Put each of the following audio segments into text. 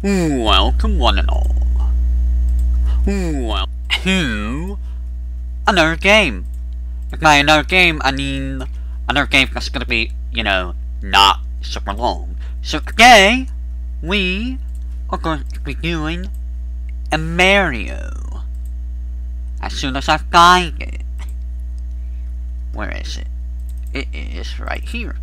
Welcome one and all. Well, to another game. By another game, I mean another game that's gonna be, you know, not super long. So today, we are going to be doing a Mario. As soon as I find it. Where is it? It is right here.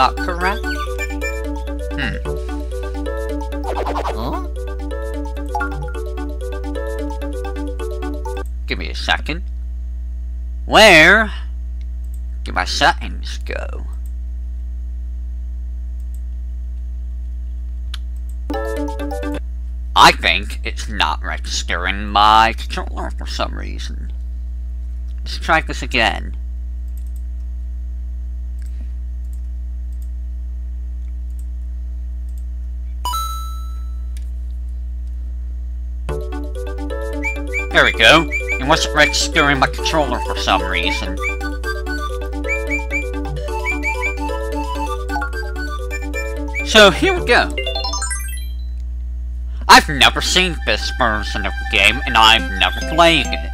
Not correct? Hmm. Huh? Give me a second. Where do my settings go? I think it's not registering my controller for some reason. Let's try this again. There we go. It wasn't registering my controller for some reason. So here we go. I've never seen this version of the game, and I've never played it.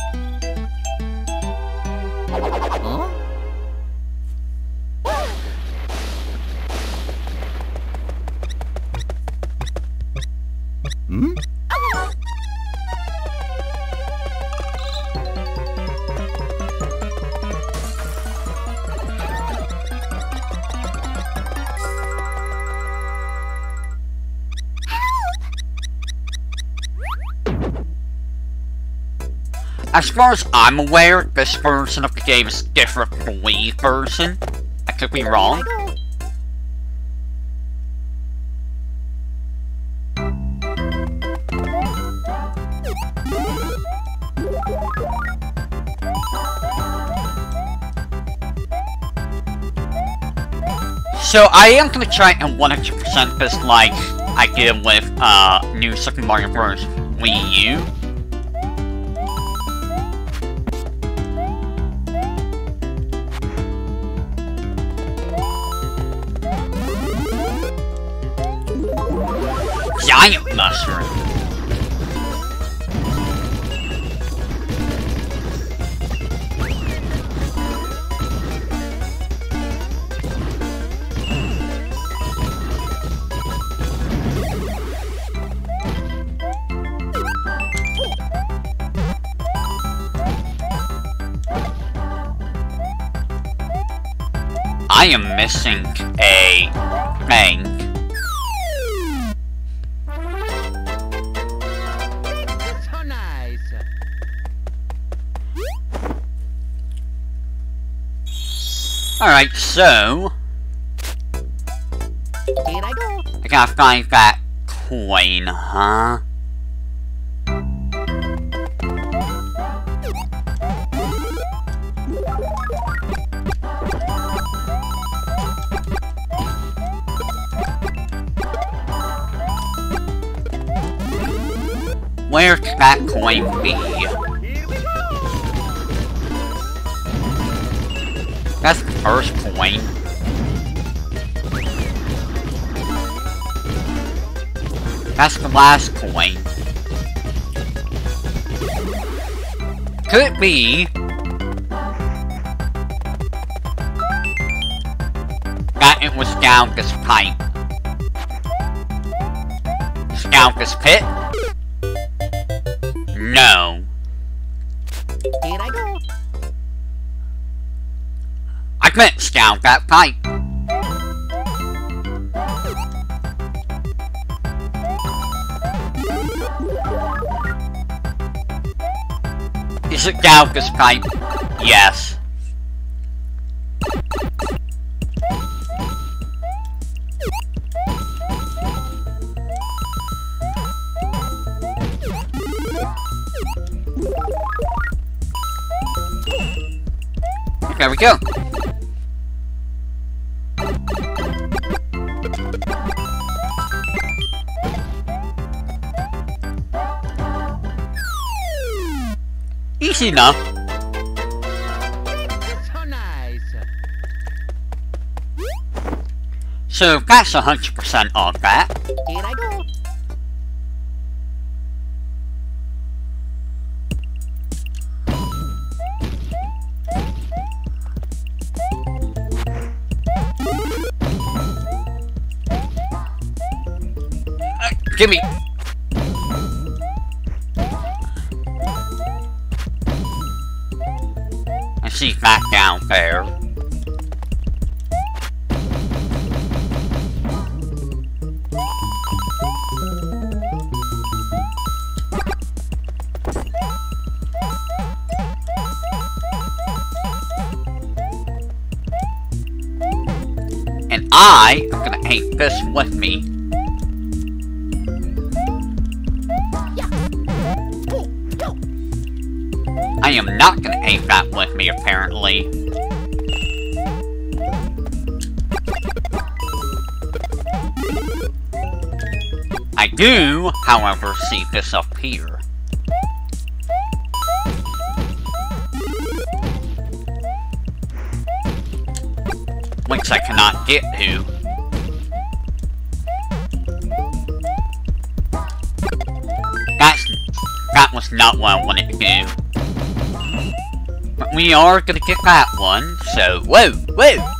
As far as I'm aware, this version of the game is different from the Wii version. I could be wrong. So I am gonna try and 100% this like I did with uh, New Super Mario Bros. Wii U. I am missing Alright, so... Here I go. I gotta find that coin, huh? Where's that coin be? First point. That's the last coin. Could it be that it was down this pipe? Down this pit? Down that pipe. Is it down this pipe? Yes. Easy. So nice. So that's 100% of that. Here I go. Uh, give me. See that down there. And I am gonna take this with me. Not gonna take that with me, apparently. I do, however, see this up here. Which I cannot get to. That's, that was not what I wanted to do. We are gonna get that one, so whoa, whoa!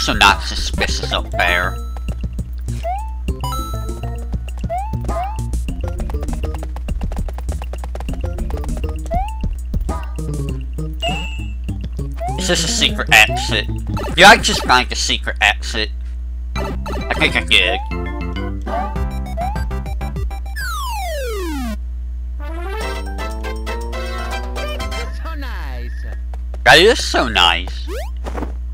Also not suspicious up there. Is this a secret exit? Did I just find a secret exit? I think I did. That is so nice.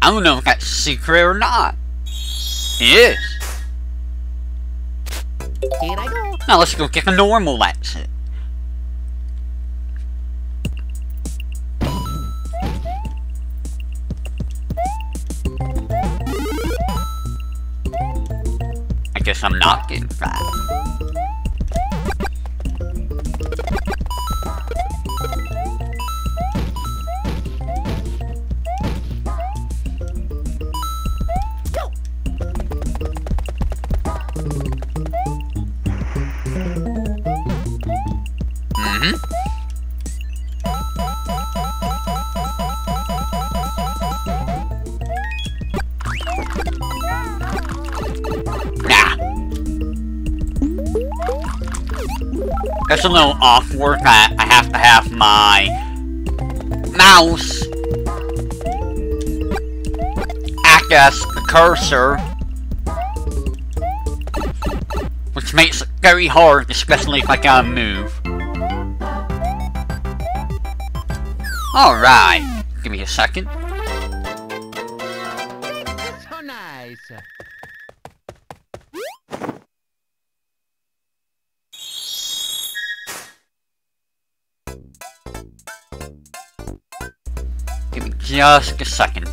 I don't know if that's secret or not. It is. Here I go. Now let's go get a normal exit. A little awkward that I have to have my mouse act as the cursor which makes it very hard, especially if I gotta move. Alright, give me a second. Just a second.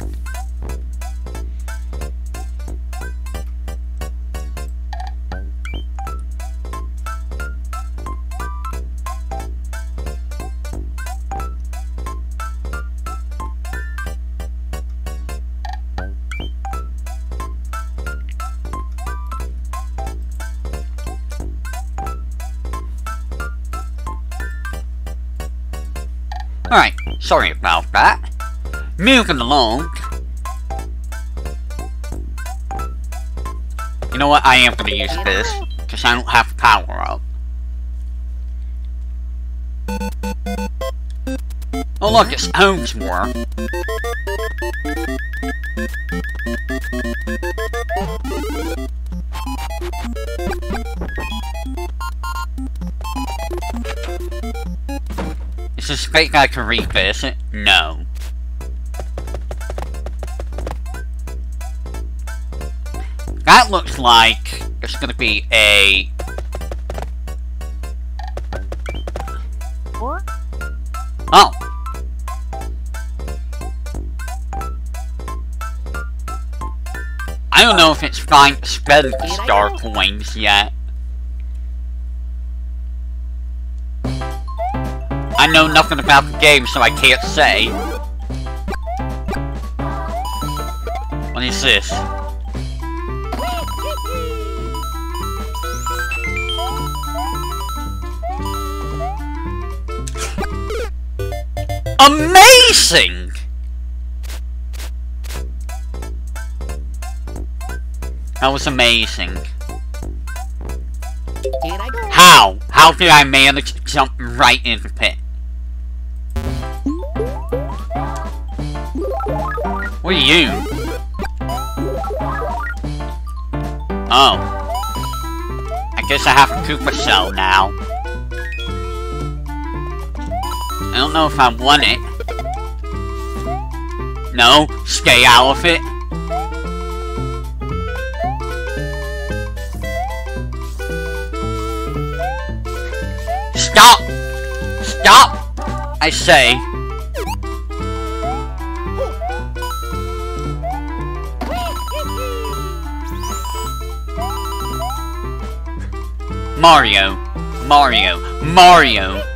Alright, sorry about that. Moving along. You know what? I am gonna use this. Because I don't have power up. Oh look, it's Honesmore. It's just fake I can read this. Like it's gonna be a What? Oh. I don't know if it's fine to spend the star coins yet. I know nothing about the game, so I can't say. What is this? Amazing! That was amazing. How? How did I manage to jump right into the pit? What are you? Oh. I guess I have a Koopa shell now. Don't know if I want it. No, stay out of it. Stop! Stop! I say. Mario. Mario. Mario. Mario!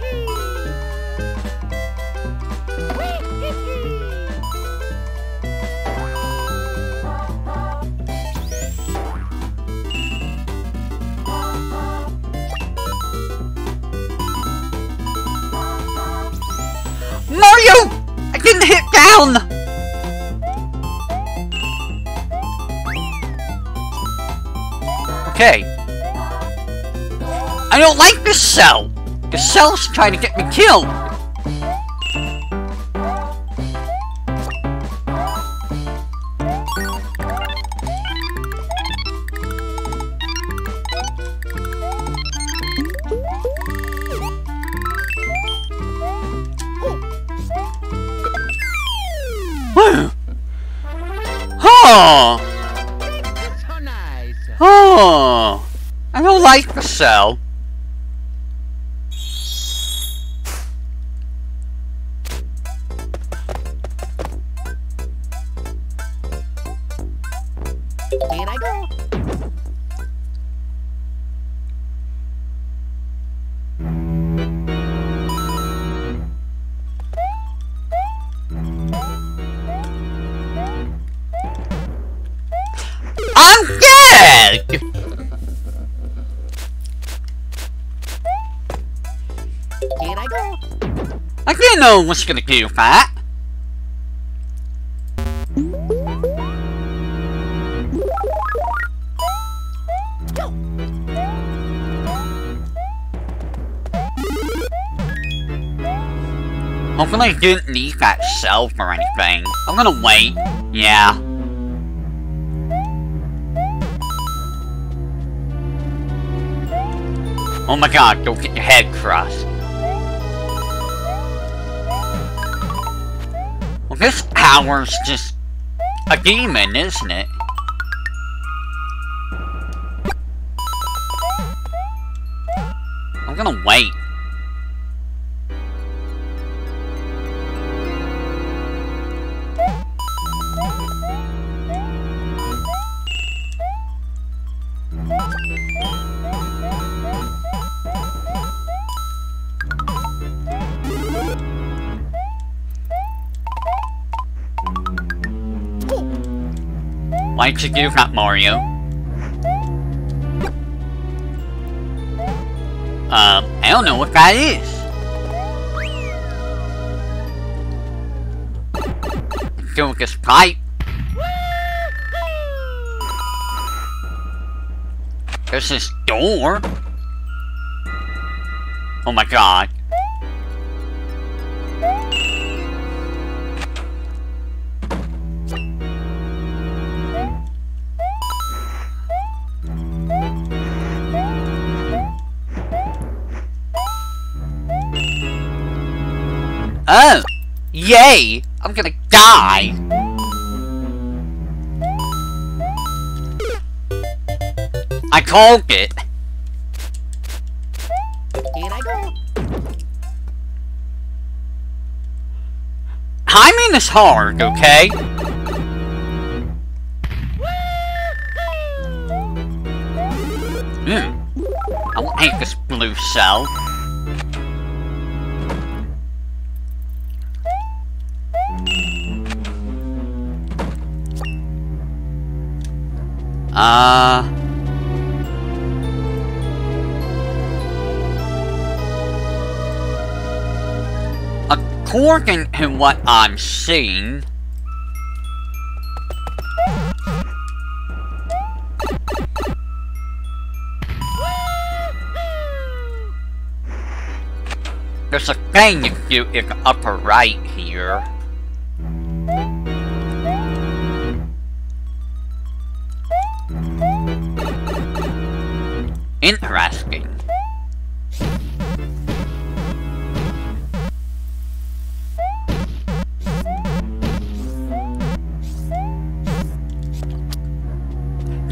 Cell! The cell's trying to get me killed! oh! Oh! I don't like the cell. Know what's gonna do that. Hopefully I didn't need that shelf or anything. I'm gonna wait. Yeah. Oh my god, don't get your head crushed. Hour's just a demon, isn't it? Why'd you do that, Mario? Um, I don't know what that is. Lucas pipe. There's this door. Oh my god. Die! I called it! Here I go. Timing is hard, okay? According to what I'm seeing... There's a thing you do in the upper right here. Interesting.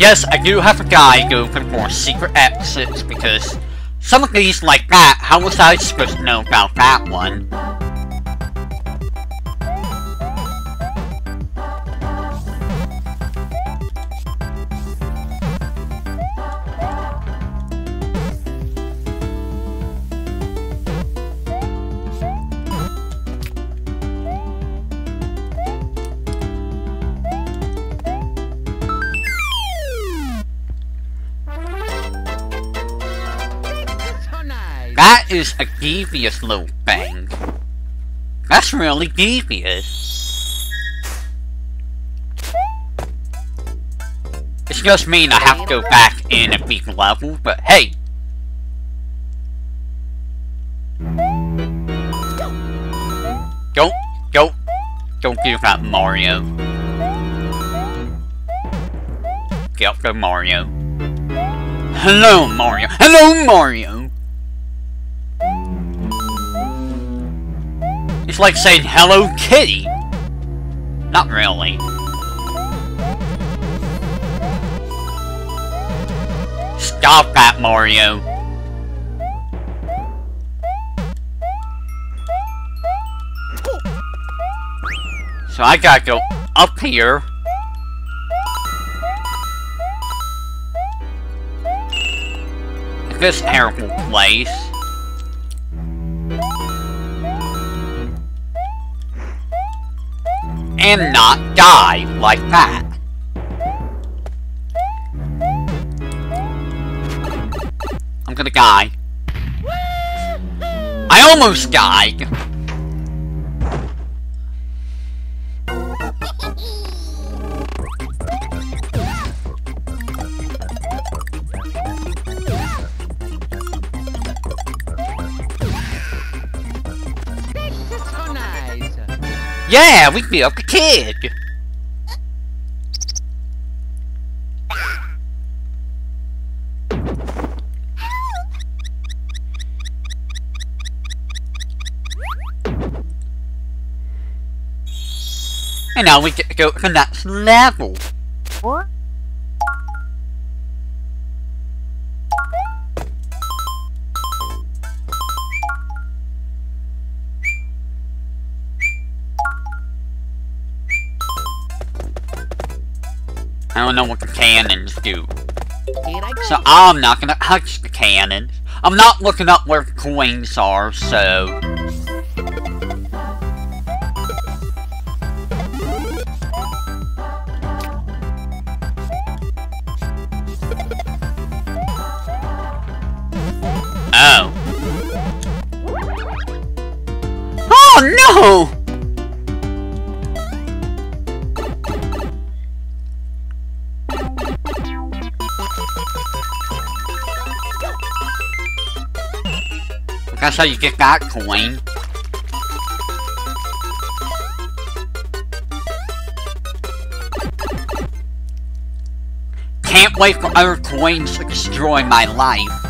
Yes, I do have a guy open for secret exits because some of these like that, how was I supposed to know about that one? Is a devious little thing. That's really devious. This just mean I have to go back in a big level, but hey! Don't, don't, don't do that, Mario. Get up Mario. Hello, Mario. Hello, Mario. It's like saying Hello Kitty. Not really. Stop that, Mario. So I gotta go up here. This terrible place. And not die like that. I'm gonna die. I almost died. Yeah, we up the kid. And now we get to go to the next level. What? Don't know what the cannons do. Here I go. So I'm not gonna touch the cannons. I'm not looking up where the coins are, so... how you get that coin. Can't wait for other coins to destroy my life.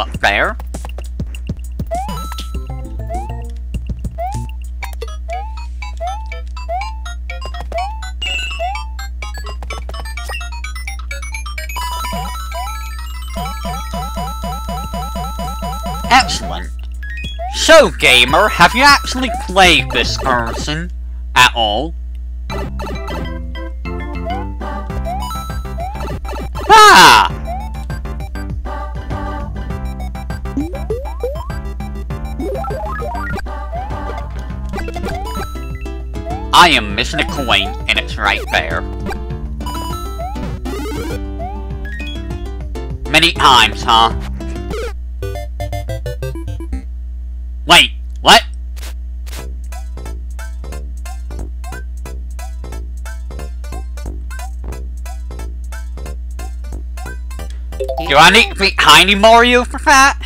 Up there. Excellent. So, gamer, have you actually played this person at all? Ah! I am missing a coin, and it's right there. Many times, huh? Wait, what? Do I need to be Tiny Mario for that?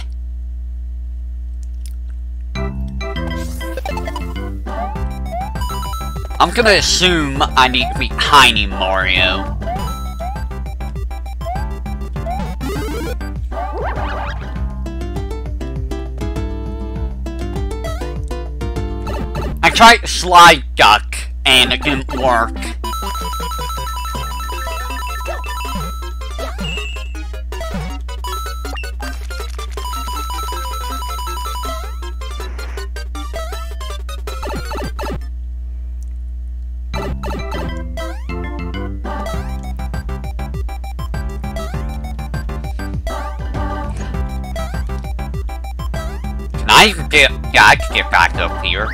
I'm gonna assume I need to be Tiny Mario. I tried slide duck and it didn't work. Get back up here.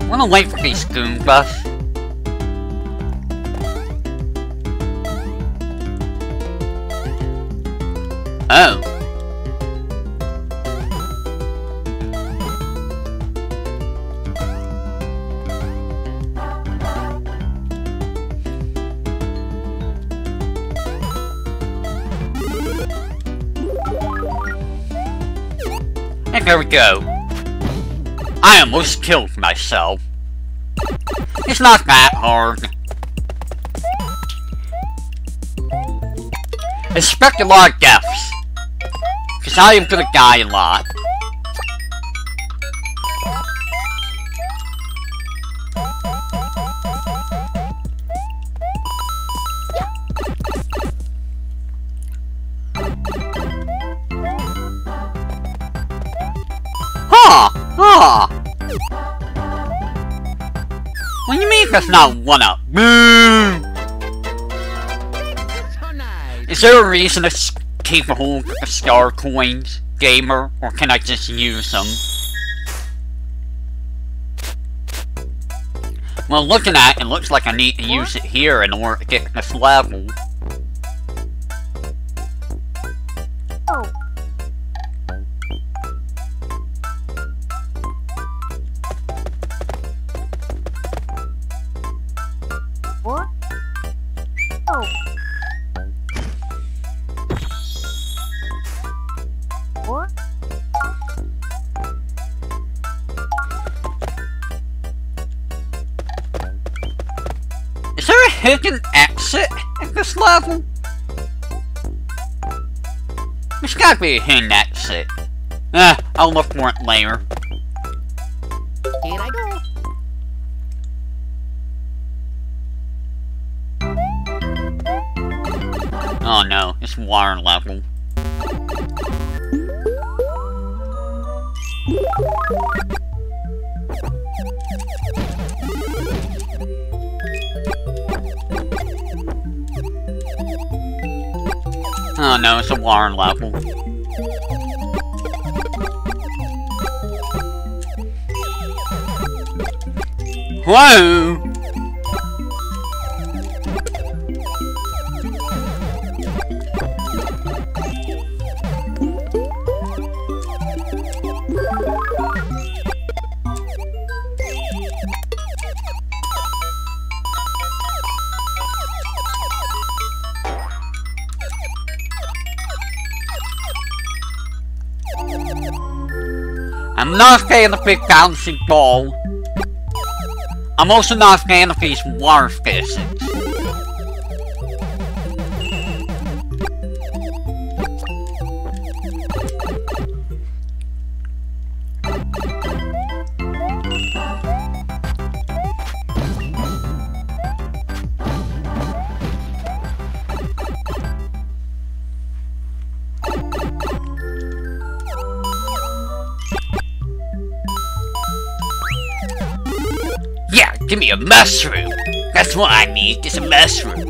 I'm gonna wait for these Goombas. And there we go. I almost killed myself. It's not that hard. Expect a lot of deaths. Because I am gonna die a lot. Not one up? Is there a reason to keep a hold of star coins, gamer, or can I just use them? Well, looking at it, it looks like I need to use it here in order to get this level. There's gotta be a hidden exit. Eh, I'll look for it later. Here I go. Oh no, it's water level. Oh no, it's a water level. Whoa! I'm not getting the big bouncing ball. I'm also not a fan of these water mushroom. That's what I need, just a mushroom.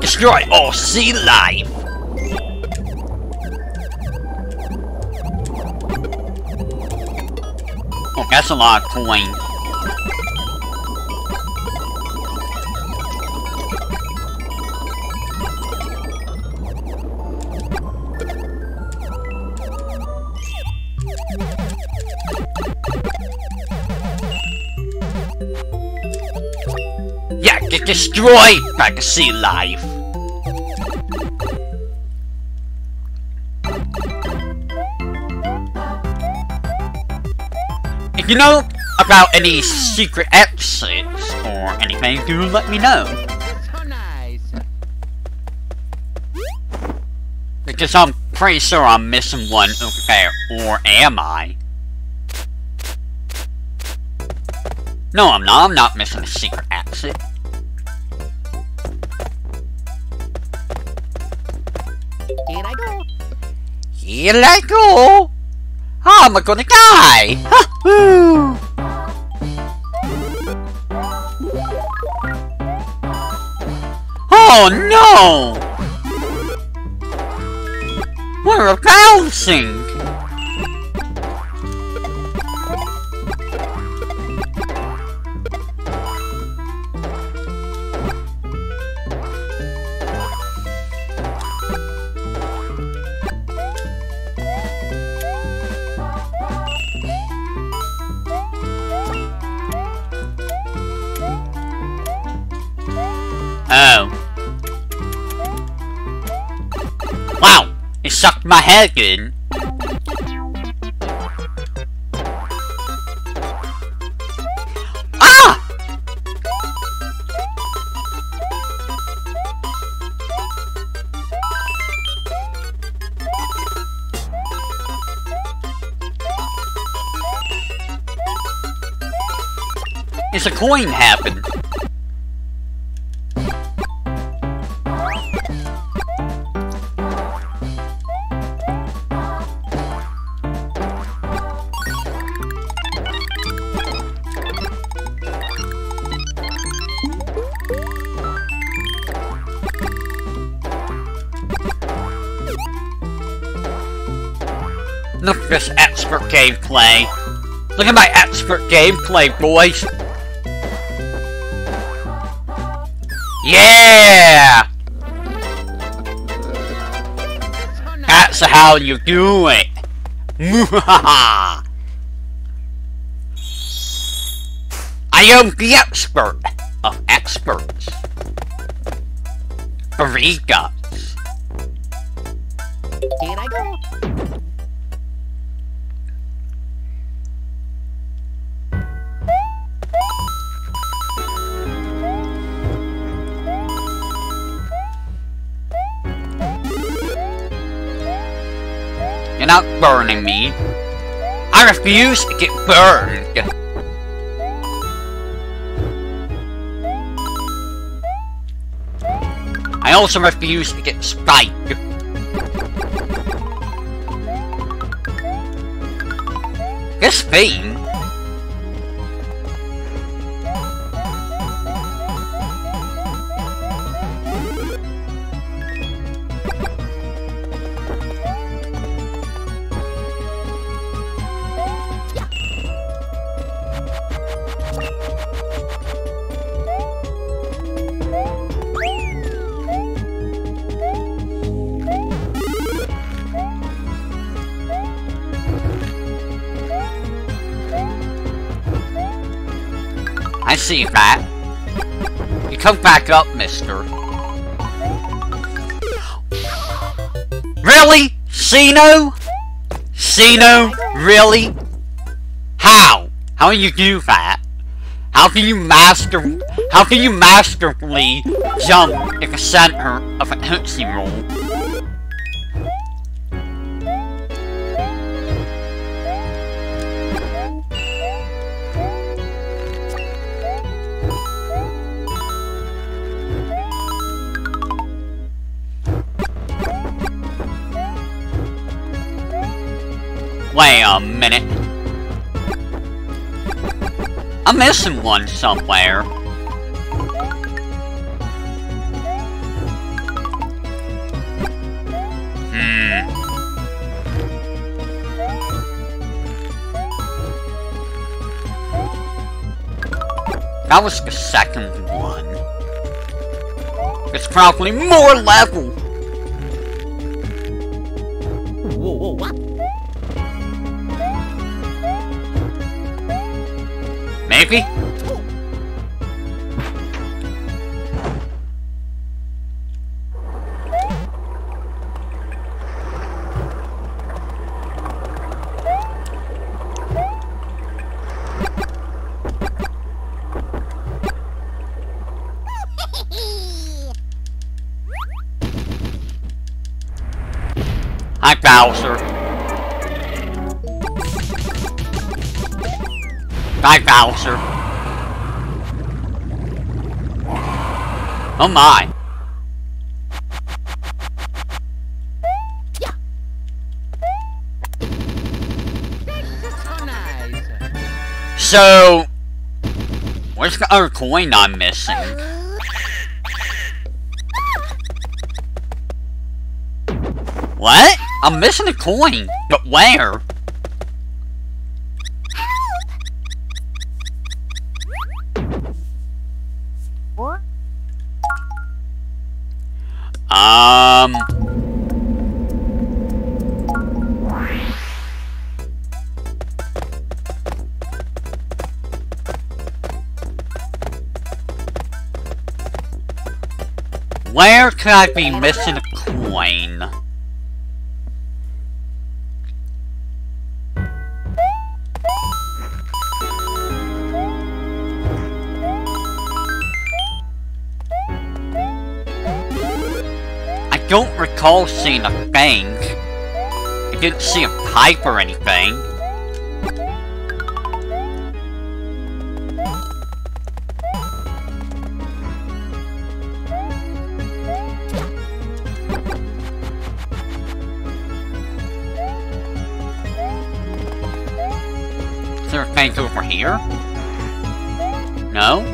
Destroy all sea life. That's a lot of coin. Yeah, get destroyed by the sea life. You know about any secret exits or anything, do let me know. So nice. Because I'm pretty sure I'm missing one over there, or am I? No, I'm not. I'm not missing a secret exit. Here I go. Here I go! How am I gonna die? Oh no! We're bouncing! Sucked my head in. Ah! It's a coin happened. Gameplay, boys. Yeah! That's how you do it. I am the expert of experts. Three You're not burning me. I refuse to get burned. I also refuse to get spiked. This theme come back up, mister. Really? Sino? Sino? Really? How? How do you do that? How can you master... How can you masterfully jump in the center of a Tootsie Roll? I'm missing one somewhere. Hmm. That was the second one. It's probably more level. Bowser. Oh my. So. Where's the other coin I'm missing? What? I'm missing a coin, but where? Um. Where could I be missing a coin? Recall seeing a thing. I didn't see a pipe or anything. Is there a thing over here? No?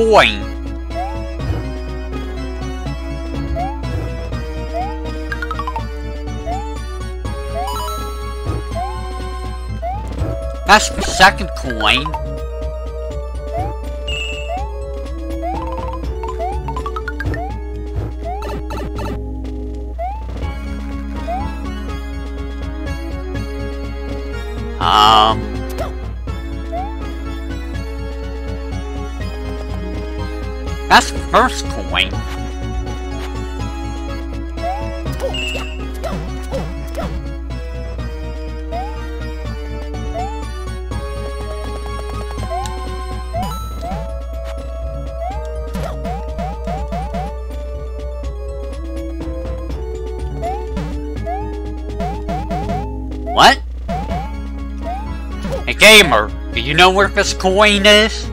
Coin? That's the second coin. first coin. What? Hey gamer, do you know where this coin is?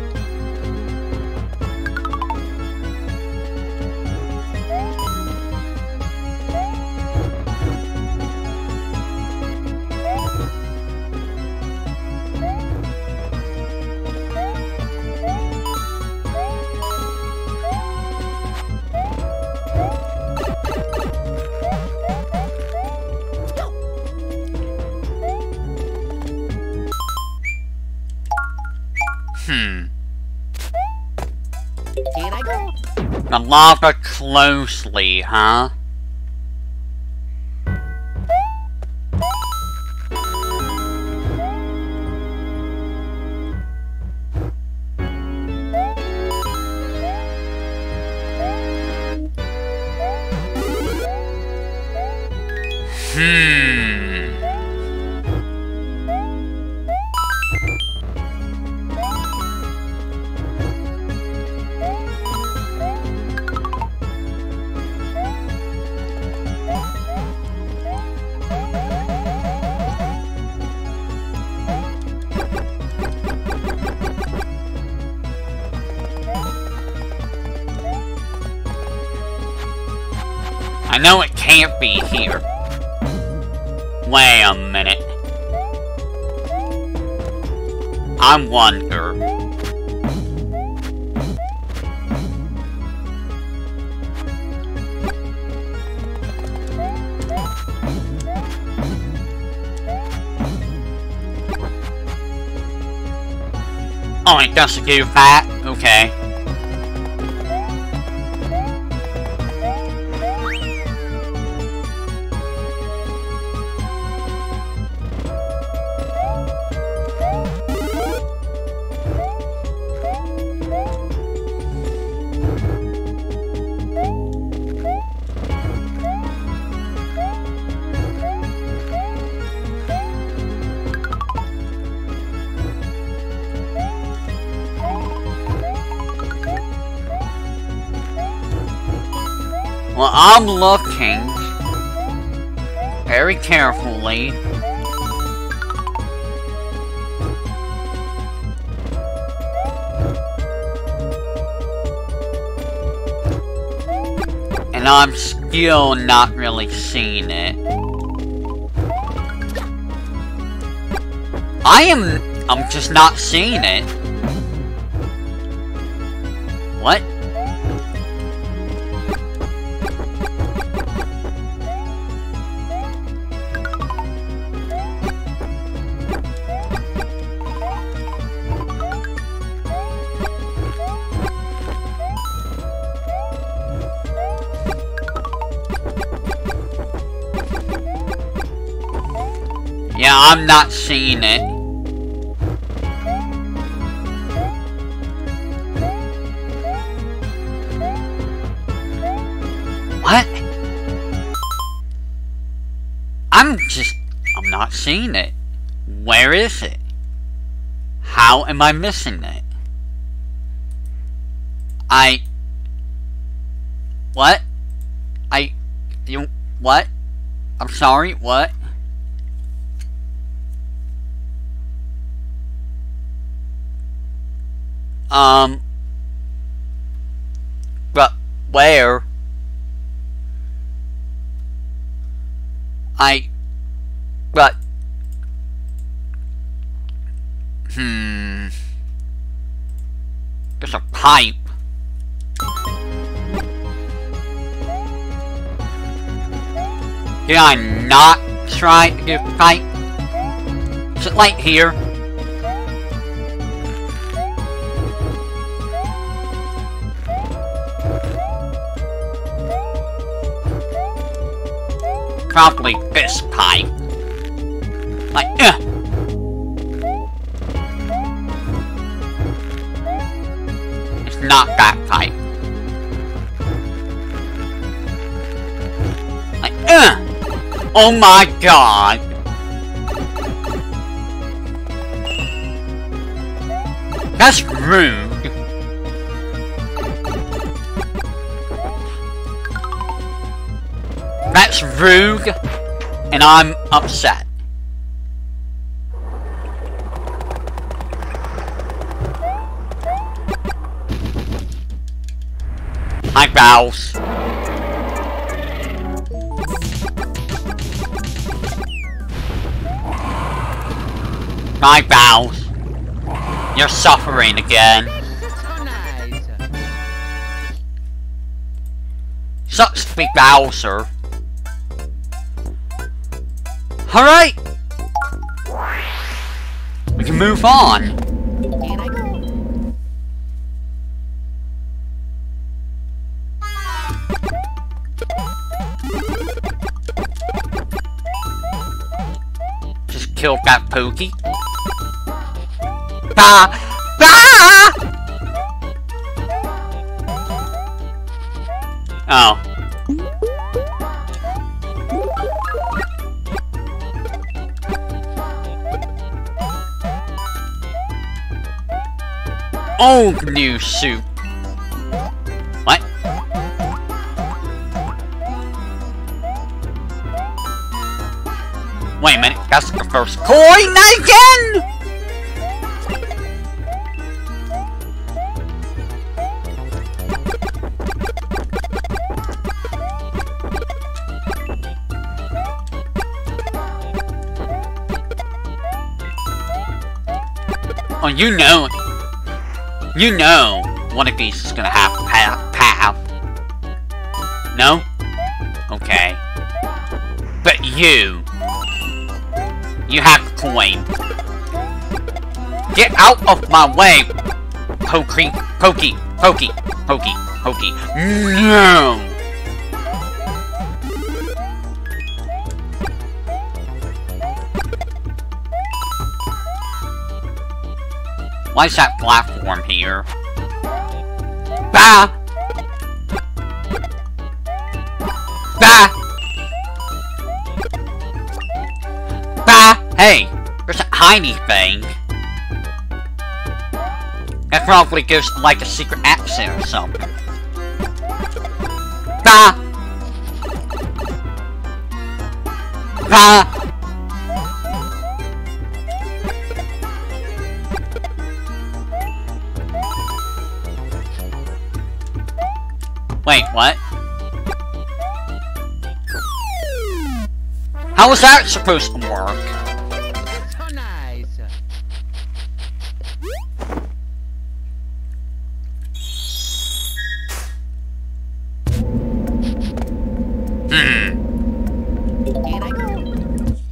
The lava closely, huh? It doesn't do that? Okay. Well, I'm looking very carefully. And I'm still not really seeing it. I am... I'm just not seeing it. What? Not seeing it. What? I'm just... I'm not seeing it. Where is it? How am I missing it? I... What? I... You... What? I'm sorry, what? Um... But, where? I... But... Hmm... There's a pipe. Did I not try to get a pipe? Is it like here? Probably this pipe. Like, uh. It's not that pipe. Like, uh. Oh my god. That's rude. That's rude, and I'm upset. My Rouse. My bowels. You're suffering again. Sucks big Bowser. Alright! We can move on. Just kill that Pokey. Bah! Bah! Oh. Old new soup. What? Wait a minute, that's the first coin again! Oh, you know. You know one of these is gonna have path. path. No? Okay. But you. You have a coin. Get out of my way! Pokey, pokey, pokey, pokey, pokey. No! Why is that platform here? Bah! Bah! Bah! Hey! There's a tiny thing. That probably gives like a secret accent or something. That supposed to work?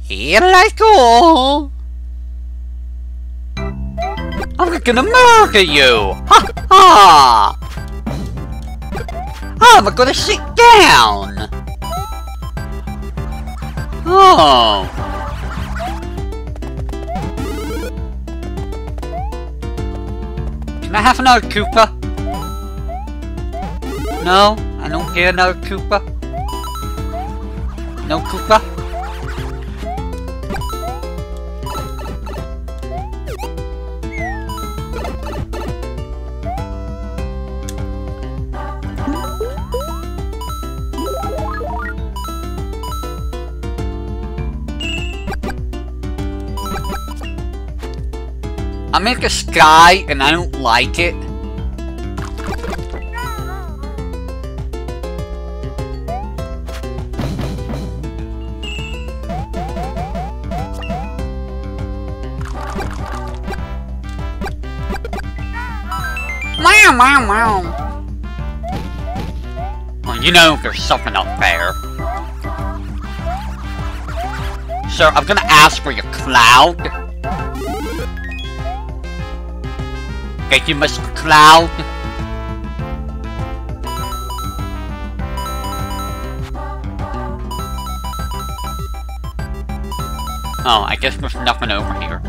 Here I go. Here I go. I'm gonna murder you! Ha ha! I'm gonna sit down! Oh. Can I have another Koopa? No, I don't get another Koopa. No Koopa? Make a sky and I don't like it. Meow, meow, meow. Well, you know there's something up there. Sir, I'm gonna ask for your cloud. Thank you, Mr. Cloud. Oh, I guess there's nothing over here.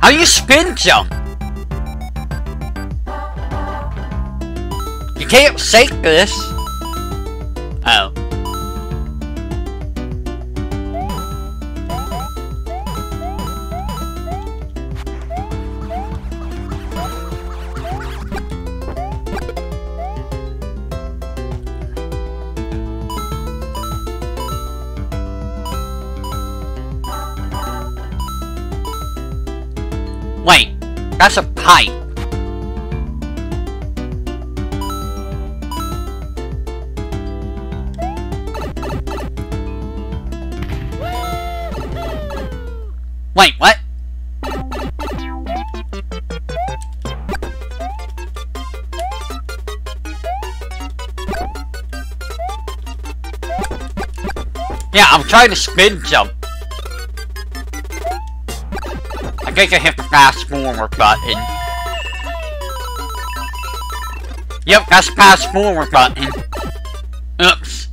How you spin jump? You can't shake this. Hi Wait, what? Yeah, I'm trying to spin jump. I guess I hit the fast forward button. Yep, that's fast forward button. Oops.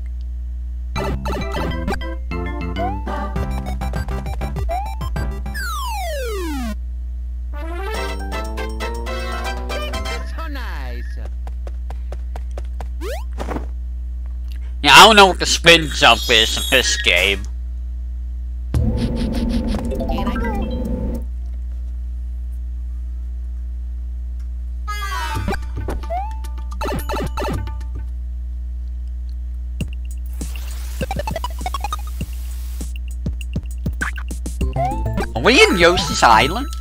So nice. Yeah, I don't know what the spin jump is in this game. Yoshi's Island?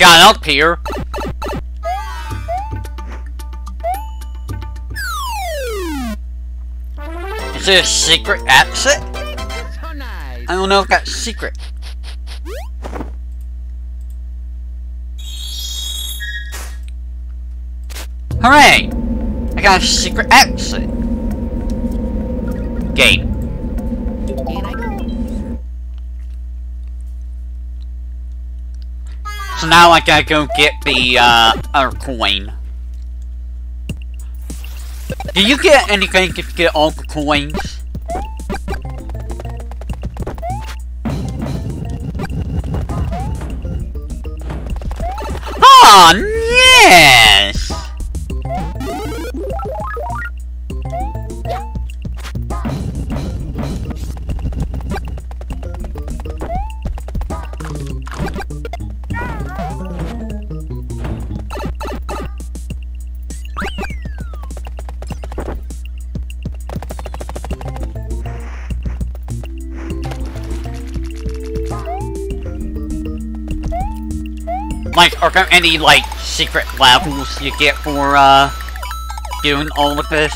Got up here. Is there a secret exit? I don't know if that's secret. Hooray! I got a secret exit. Game. Now I gotta go get the, uh, other coin. Do you get anything if you get all the coins? Oh, yes! Any, like, secret levels you get for, uh, doing all of this?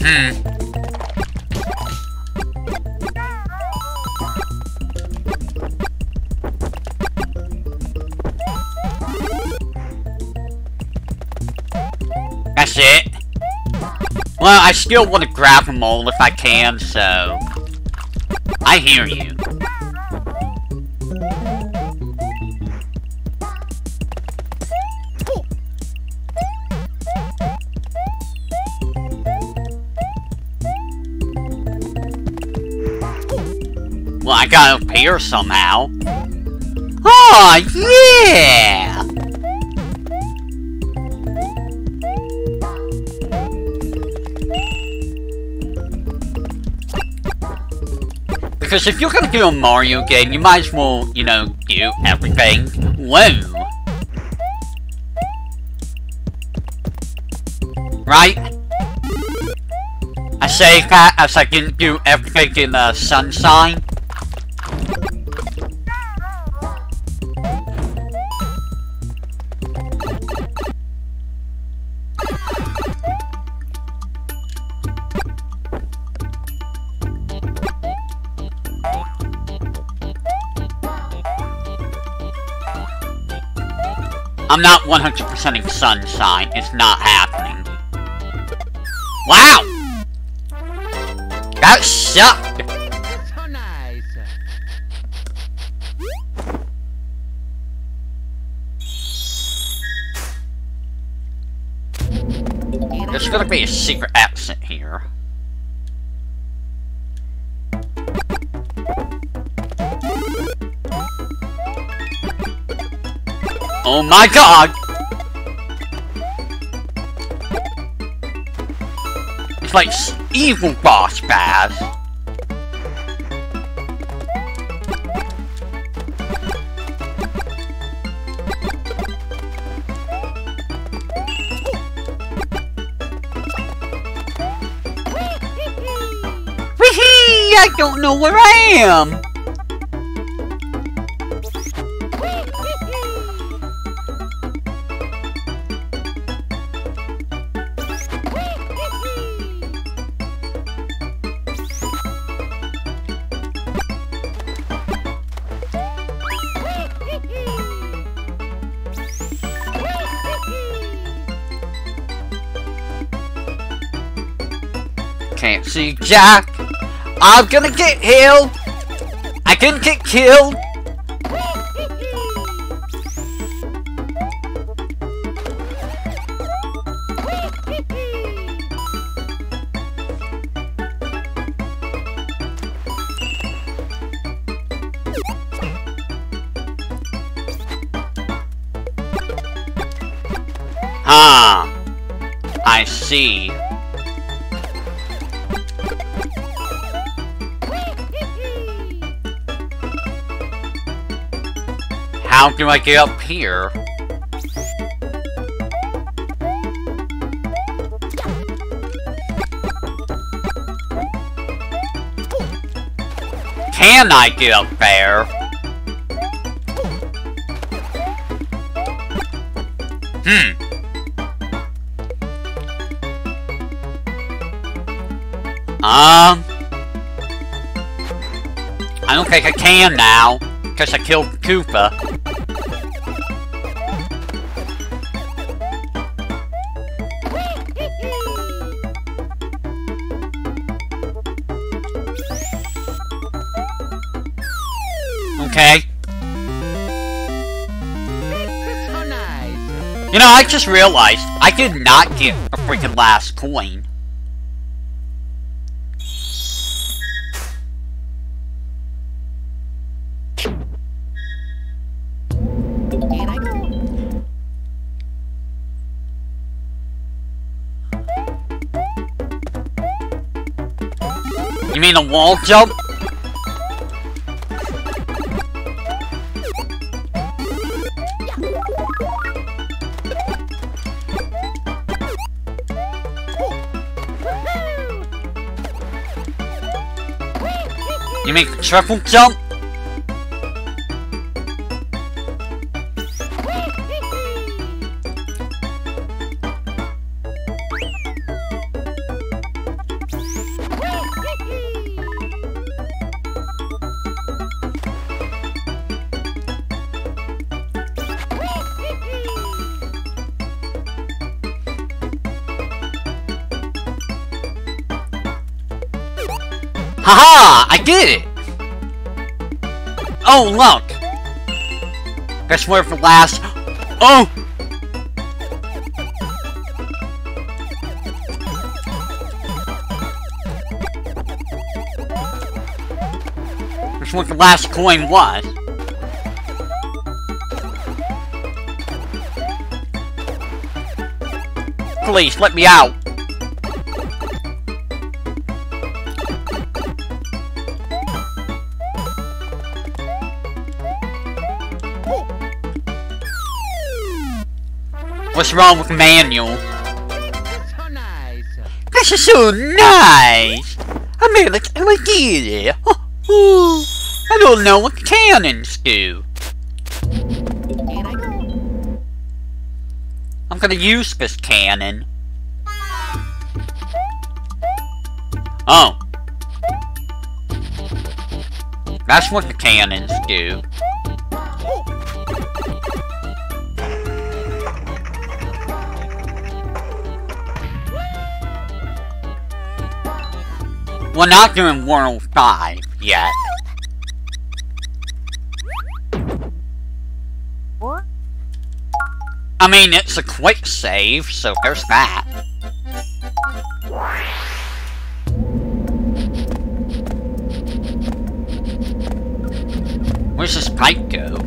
Hmm. Well, I still want to grab them all if I can, so... I hear you. Well, I got up here somehow. Oh, yeah! Because if you're gonna do a Mario game, you might as well, you know, do everything. Whoa! Right? I say that as I didn't do everything in the sunshine. I'm not 100%ing sunshine. It's not happening. Wow! That sucked! So nice. There's gonna be a secret Oh my god! It's like evil boss. Wee I don't know where I am! Jack. I'm gonna get healed. I can get killed. Do I get up here? Can I get up there? Hmm. Um. I don't think I can now, because I killed Koopa. You know, I just realized I did not get a freaking last coin. You mean a wall jump? You mean triple I did it! Oh, look! Guess where for last. Oh! There's what the last coin was. Please, let me out. Wrong with manual? This is so nice! I made like I did. I don't know what cannons do. I'm gonna use this cannon. Oh. That's what the cannons do. We're not doing World 5 yet. What? I mean, it's a quick save, so there's that. Where's this pipe go?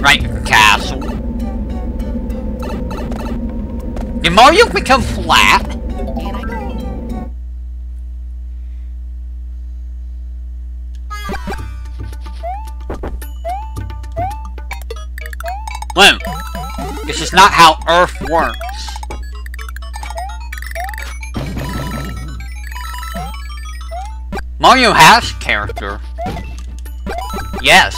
Right castle. Did Mario become flat? Is not how Earth works. Mario has character. Yes.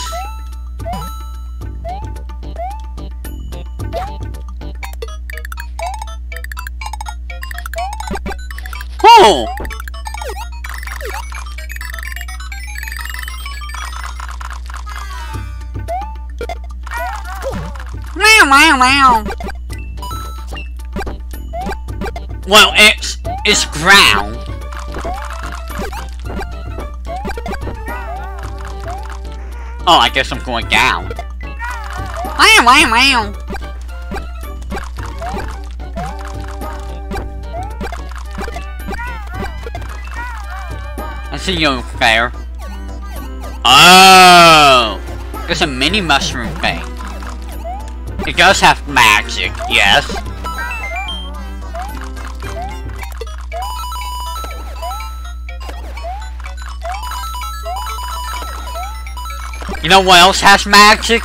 Ground. Oh, I guess I'm going down. Meow, meow, meow. I see you there. Oh! There's a mini mushroom thing. It does have magic, yes. You know what else has magic?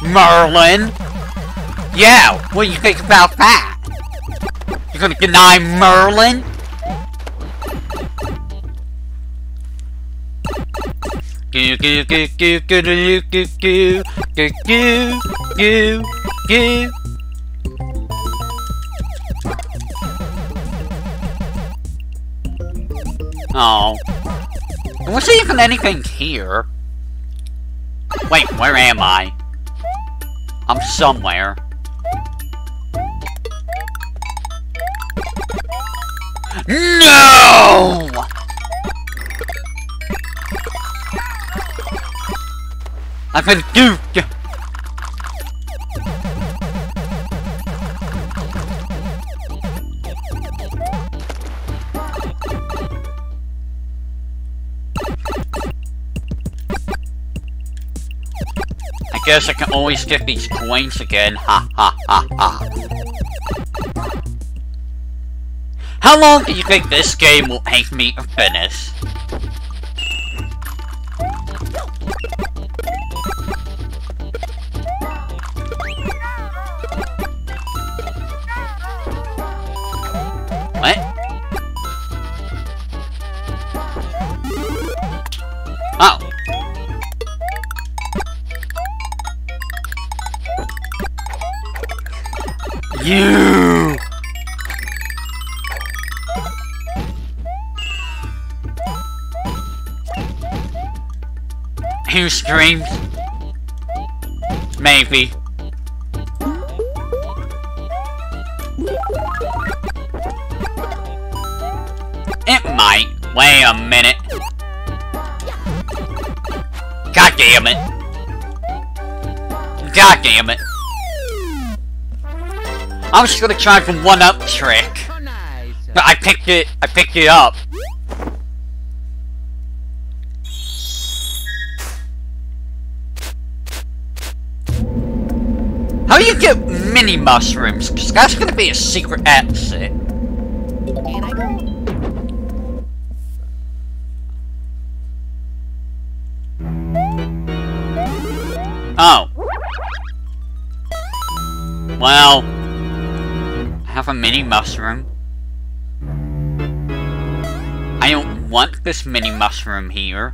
Merlin. Yeah, what do you think about that? You're gonna deny Merlin? Oh. Was there even anything here? Wait, where am I? I'm somewhere. No! Gonna do. Guess I can always get these coins again. Ha ha ha ha. How long do you think this game will take me to finish? Who screams? Maybe. It might. Wait a minute. God damn it. God damn it. I was just gonna try the one-up trick, but I picked it. I picked it up. How do you get mini mushrooms? Because that's gonna be a secret exit. In I go. Oh. Well, I have a mini mushroom. I don't want this mini mushroom here.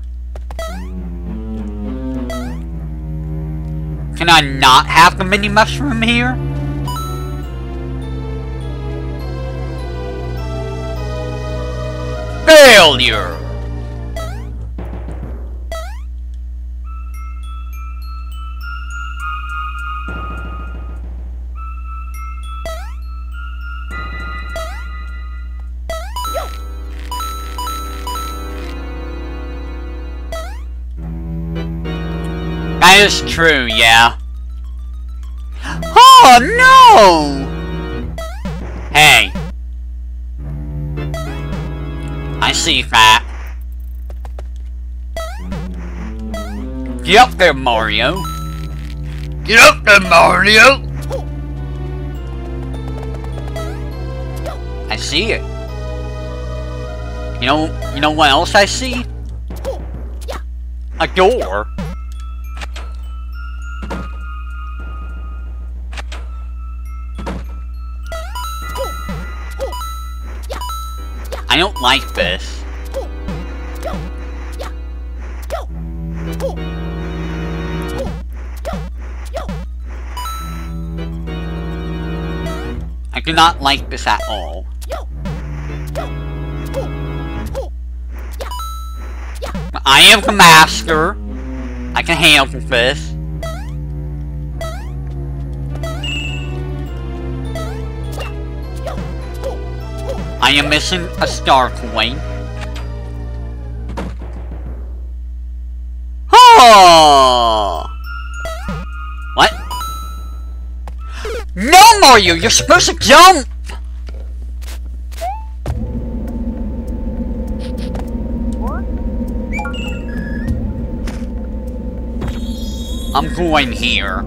I not have the mini mushroom here? Failure! That is true, yeah. Oh no! Hey. I see that. Get up there, Mario. Get up there, Mario! I see it. You know, you know what else I see? A door. Don't like this. I do not like this at all. I am the master. I can handle this. I am missing a star coin. Oh! What? No, Mario! You're supposed to jump! I'm going here.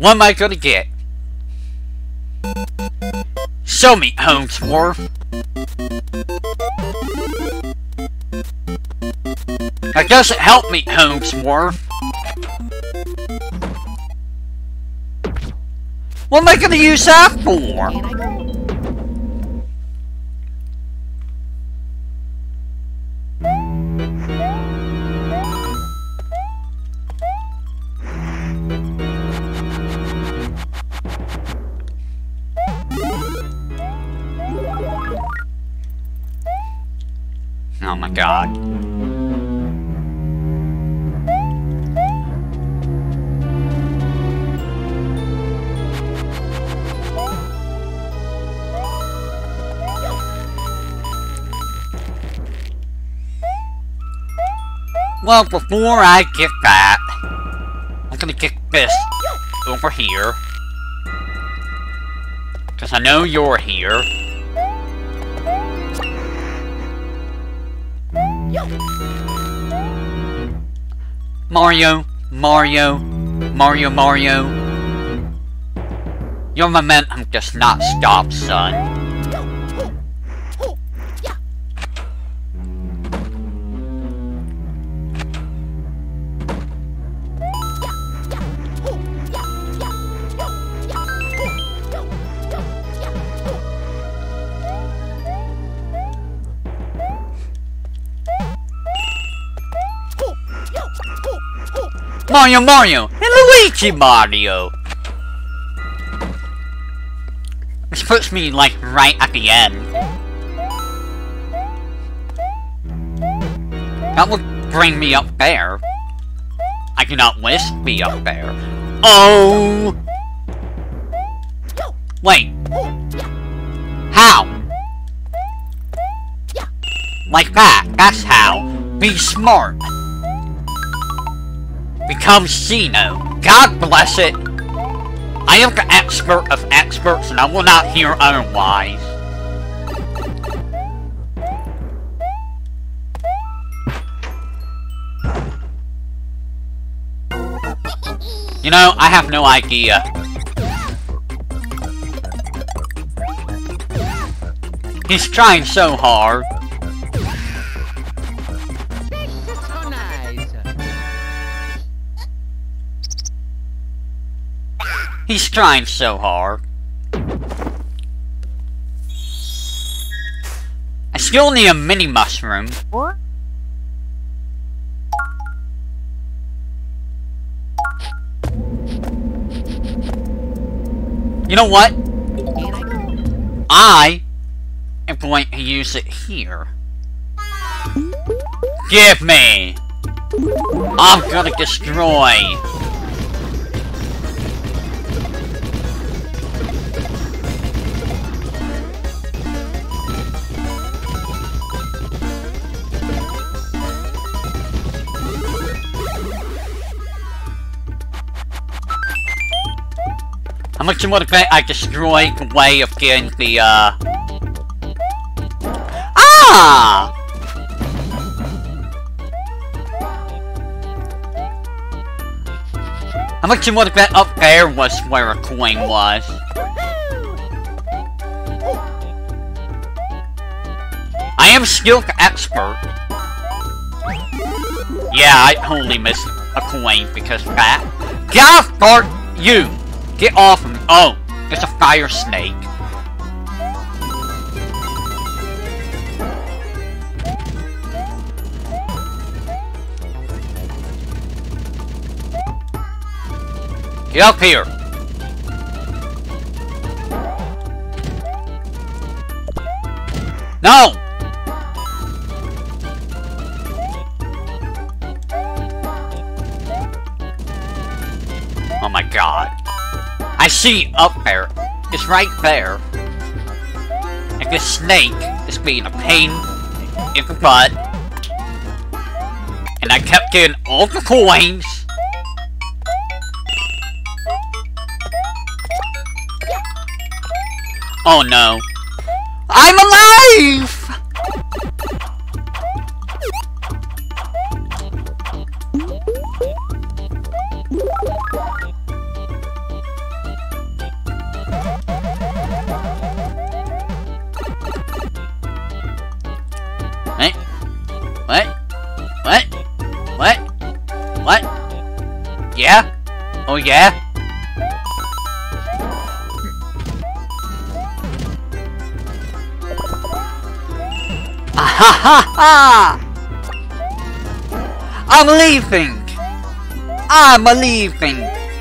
What am I gonna get? Show me, Holmesworth. That doesn't help me, Holmesworth. What am I gonna use that for? Well, before I get that, I'm gonna get this over here. Because I know you're here. Mario, Mario, Mario, Mario. Your momentum does not stop, son. Mario, Mario, and Luigi Mario. This puts me like right at the end. That would bring me up there. I cannot wish to be up there. Oh! Wait. How? Like that. That's how. Be smart become Sino. God bless it! I am the expert of experts, and I will not hear otherwise. You know, I have no idea. He's trying so hard. He's trying so hard. I still need a mini mushroom. What? You know what? Here I go. I am going to use it here. Give me! I'm gonna destroy! You want to bet I destroyed the way of getting the, uh... Ah! How much want to bet up there was where a coin was? I am still expert. Yeah, I totally missed a coin because that. Off, You! Get off! Oh, it's a fire snake. Get up here! No! I see up there. It's right there. And this snake is being a pain in the butt. And I kept getting all the coins. Oh no. I'm alive! Yeah? Ha ha ha! I'm leaving! I'm leaving!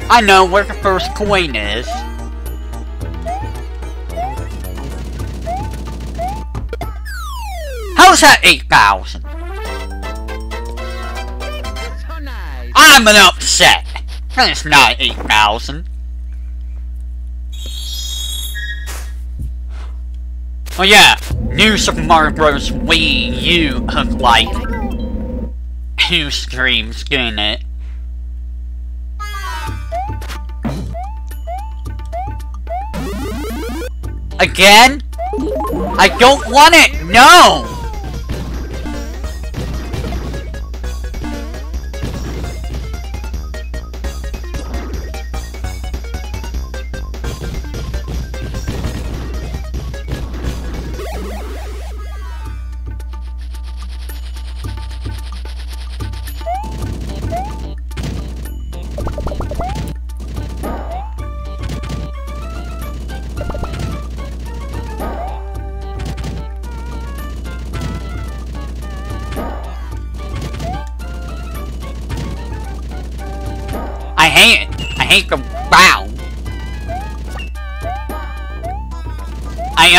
I know where the first coin is. How's that 8,000? So nice. I'm an upset! That's not 8,000. Oh yeah, new Super Mario Bros. Wii U of like two streams getting it. Again? I don't want it! No!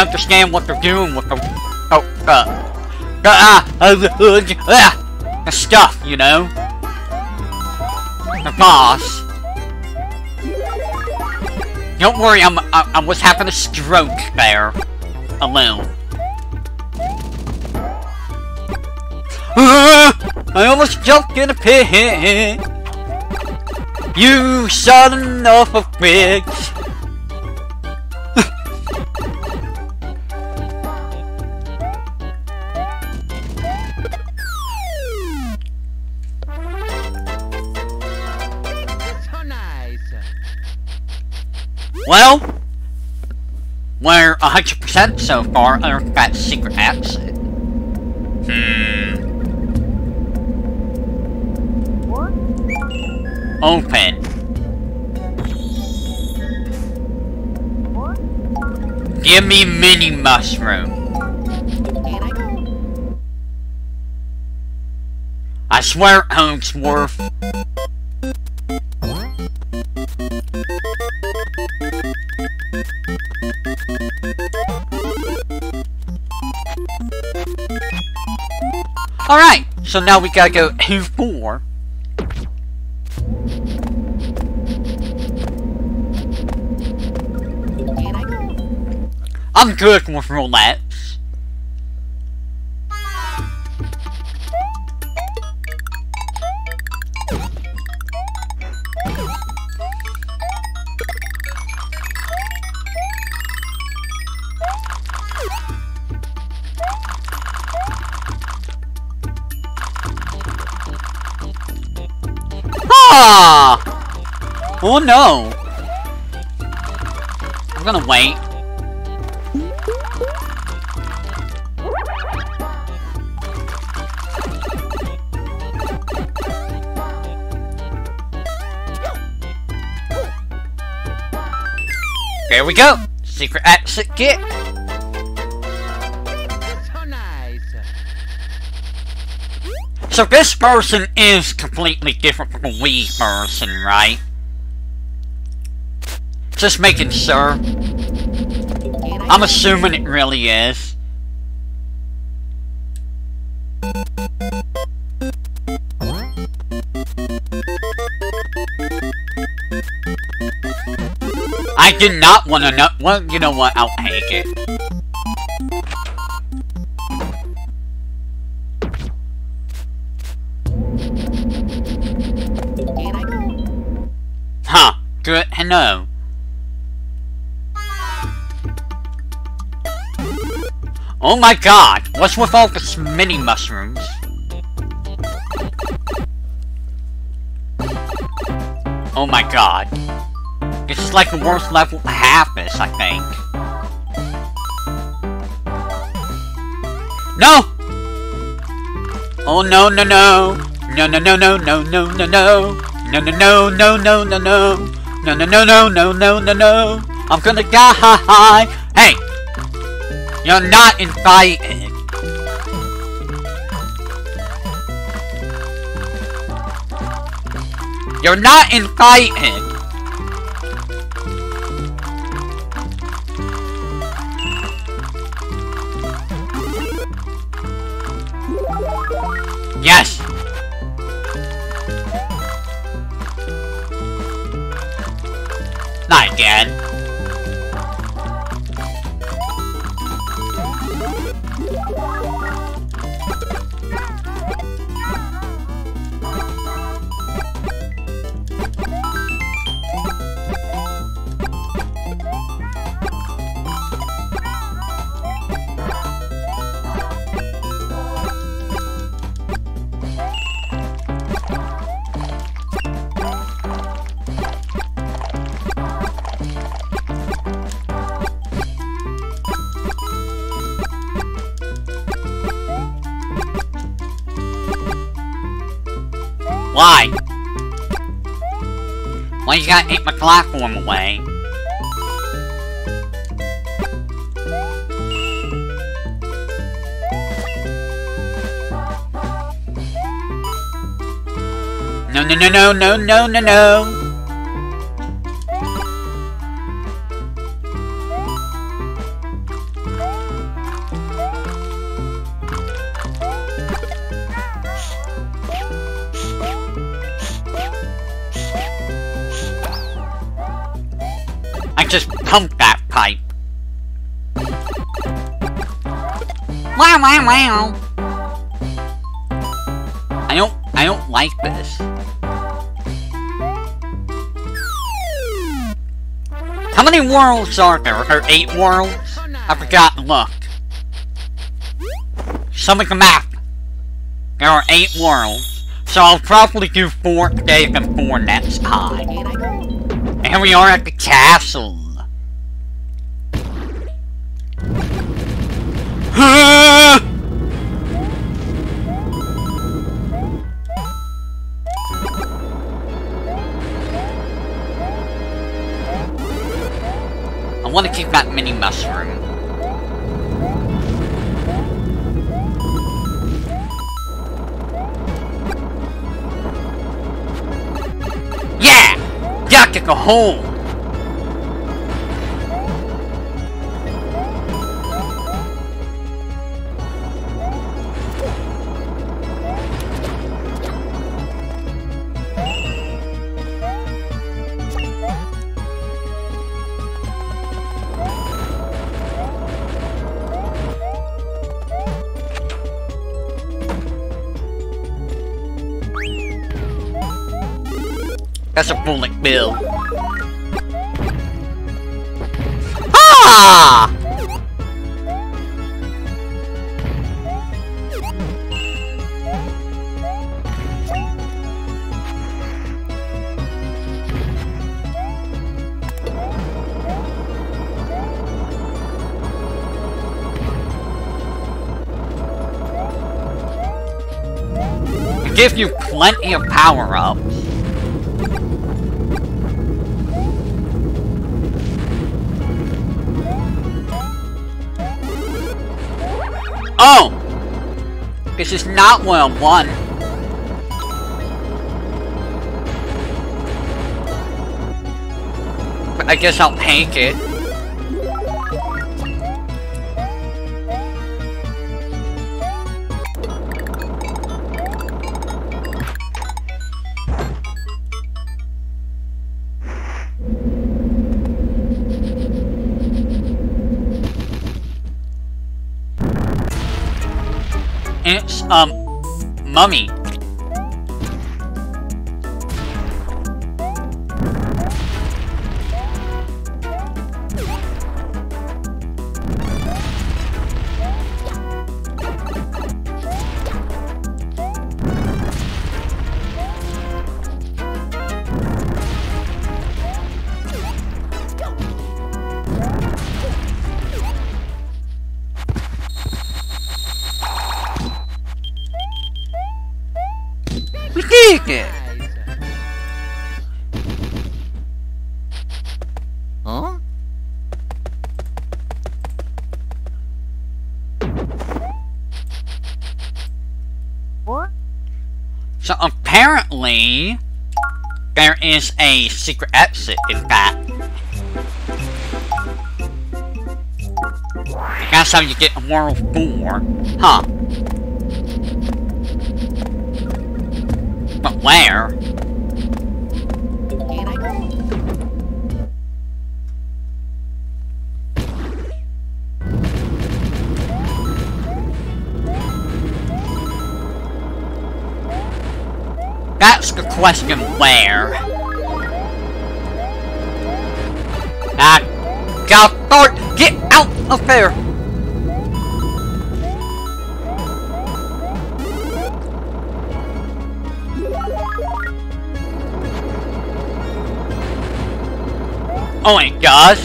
Understand what they're doing with the oh uh uh, uh, uh, uh, the stuff, you know. The boss. Don't worry, I'm I, I was having a stroke there, alone. I almost jumped in a pit. You son of a bitch! Well, we're 100% so far under that secret exit. Hmm. Open. Give me mini mushroom. I go? I swear, Alright, so now we gotta go I go? I'm good with roulettes. Ah! Oh no! I'm gonna wait. There we go! Secret exit kit! So nice. So this person is completely different from the Wii person, right? Just making sure. I'm assuming it really is. I did not want to know. Well, you know what? I'll take it. Huh. Good to Oh my god! What's with all the mini mushrooms? Oh my god. This is like the worst level have this, I think. No! Oh no no no! No no no no no no no no! No no no no no no no! No no no no no no no no! I'm gonna die! Hey! You're not invited! You're not invited! Yes! Not again. Why? Why you gotta take my platform away? No, no, no, no, no, no, no, no. I don't, I don't like this. How many worlds are there? Are eight worlds? I forgot look. Show me the map. There are eight worlds. So I'll probably do four today and four next time. And here we are at the castle. Want to keep that mini mushroom. Yeah! Yuck, it's a hole! That's a bullet bill. Ah! It gives you plenty of power-ups. Oh! This is not what I want. But I guess I'll take it. Um, mummy. Secret exit in that. That's how you get a World 4. Huh. But where? Here That's the question, where? Oh my gosh!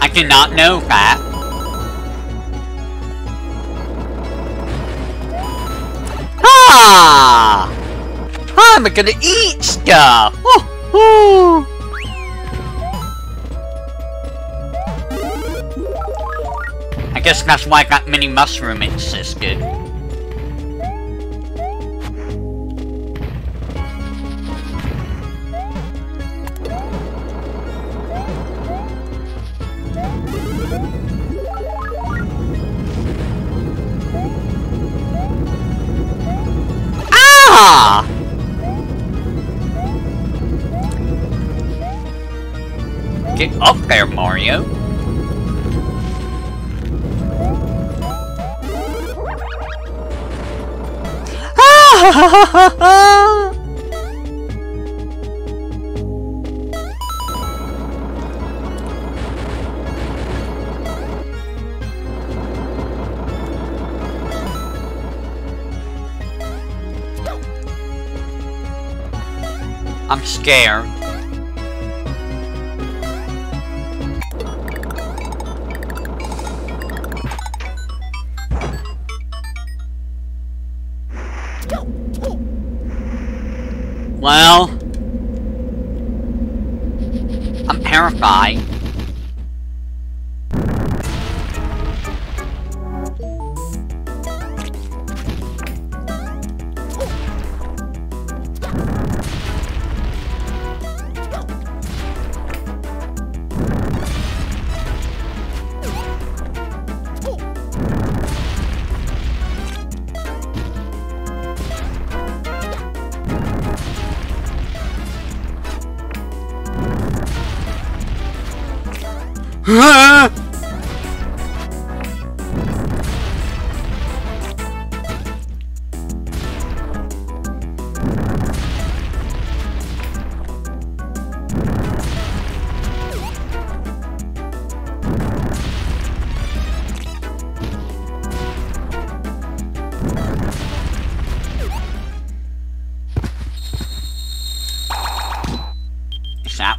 I did not know that. Ah! I'm gonna eat stuff! Woo, guess that's why that mini mushroom existed. Ah! Get up there, Mario. I'm scared.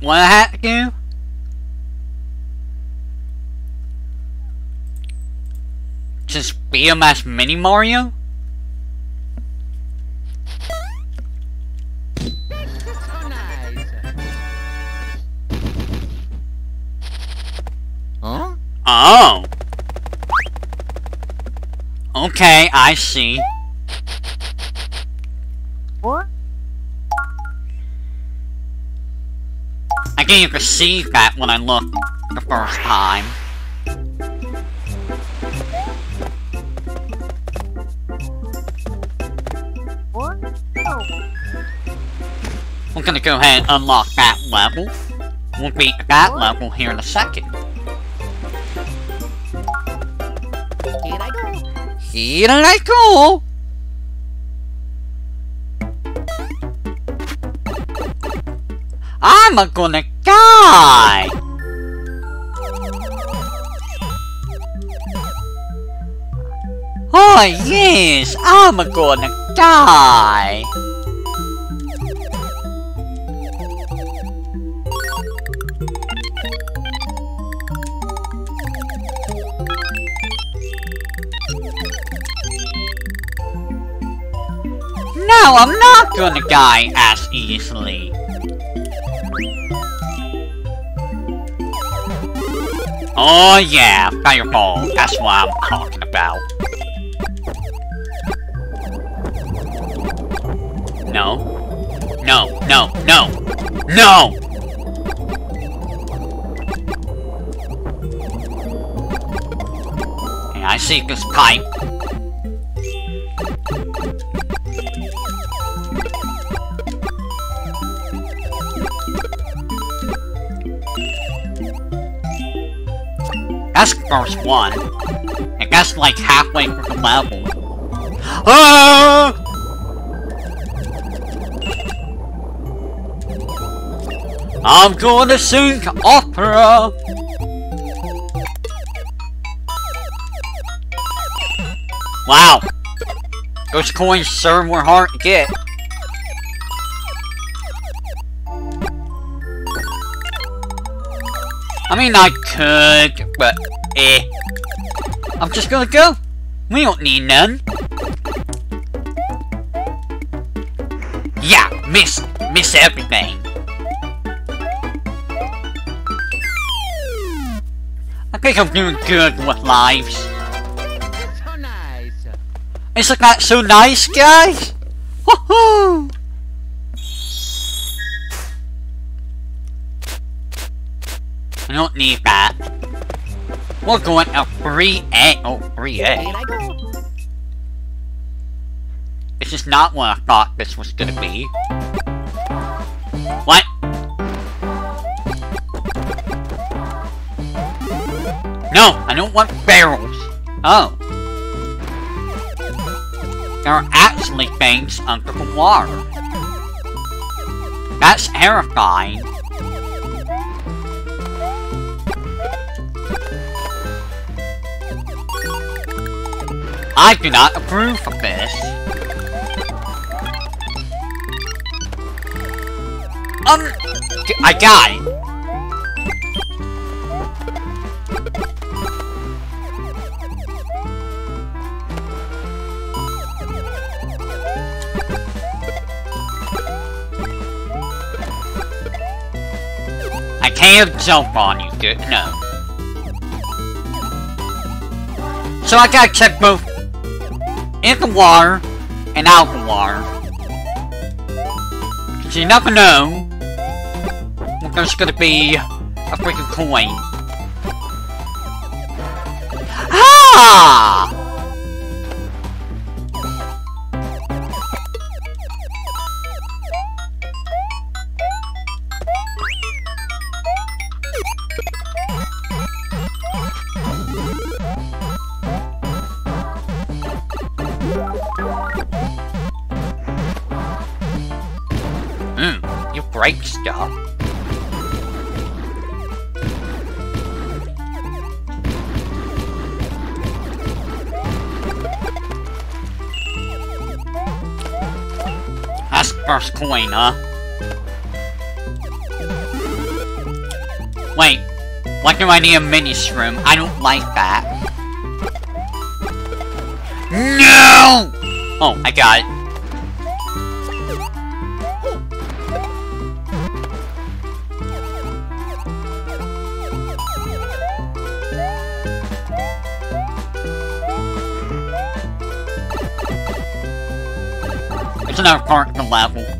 What had to do? Just BMS Mini Mario? So. Huh? Oh. Okay, I see. What? I didn't perceive that when I looked the first time. We're gonna go ahead and unlock that level. We'll beat that level here in a second. Here I go. Here I go! I'm gonna Oh yes, I'm gonna die! No, I'm not gonna die as easily. Oh yeah, fireball, that's what I'm talking about. No. No, no, no! No! Okay, I see this pipe. First one. I guess like halfway through the level. Ah! I'm gonna sing opera! Wow! Those coins sure were hard to get. I mean, I could. I'm just gonna go. We don't need none. Yeah, miss, miss everything. I think I'm doing good with lives. So nice. Isn't that so nice, guys? Woohoo! I don't need that. We're going a free. Oh, free Here A. I go. This is not what I thought this was gonna be. What? No, I don't want barrels. Oh. There are actually things under the water. That's terrifying. I do not approve of this. Um, I got it. and jump on you. To know. So I gotta check both in the water and out the water. Cause you never know when there's gonna be a freaking coin. Ah! Huh? Wait, why do I need a mini shroom? I don't like that. No! Oh, I got it. It's another part of the level.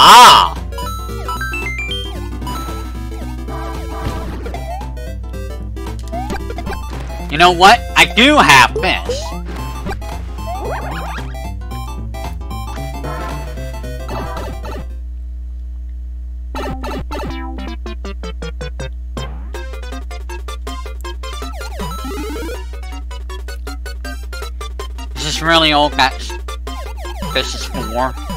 Ah! You know what? I do have this. This is really all that this is for?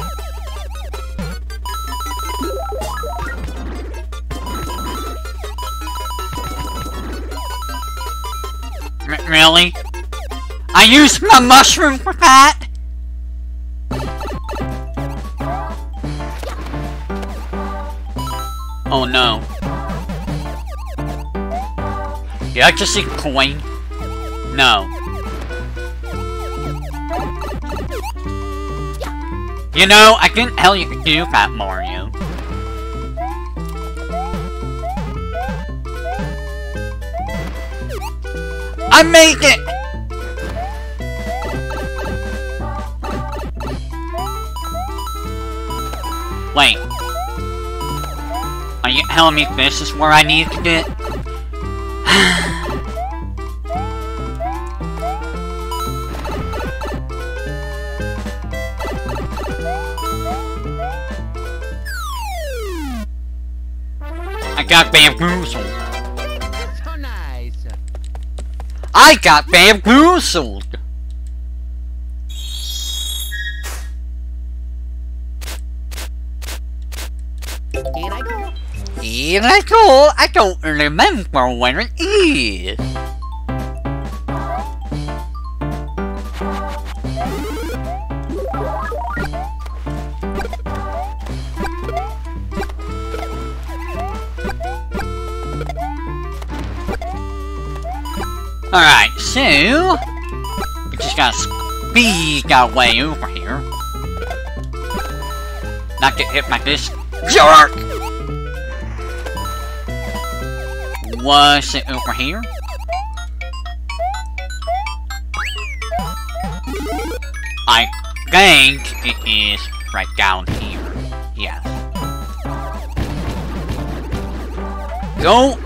Really? I used my mushroom for that? Oh no. Did I just see coin? No. You know, I didn't tell you to do that, Mario. I made it! Wait. Are you telling me this is where I need to get? I got bamboozled! Here I go. Here I go, I don't remember where it is. Gotta speed way over here. Not get hit by this jerk! Was it over here? I think it is right down here. Yes. Don't...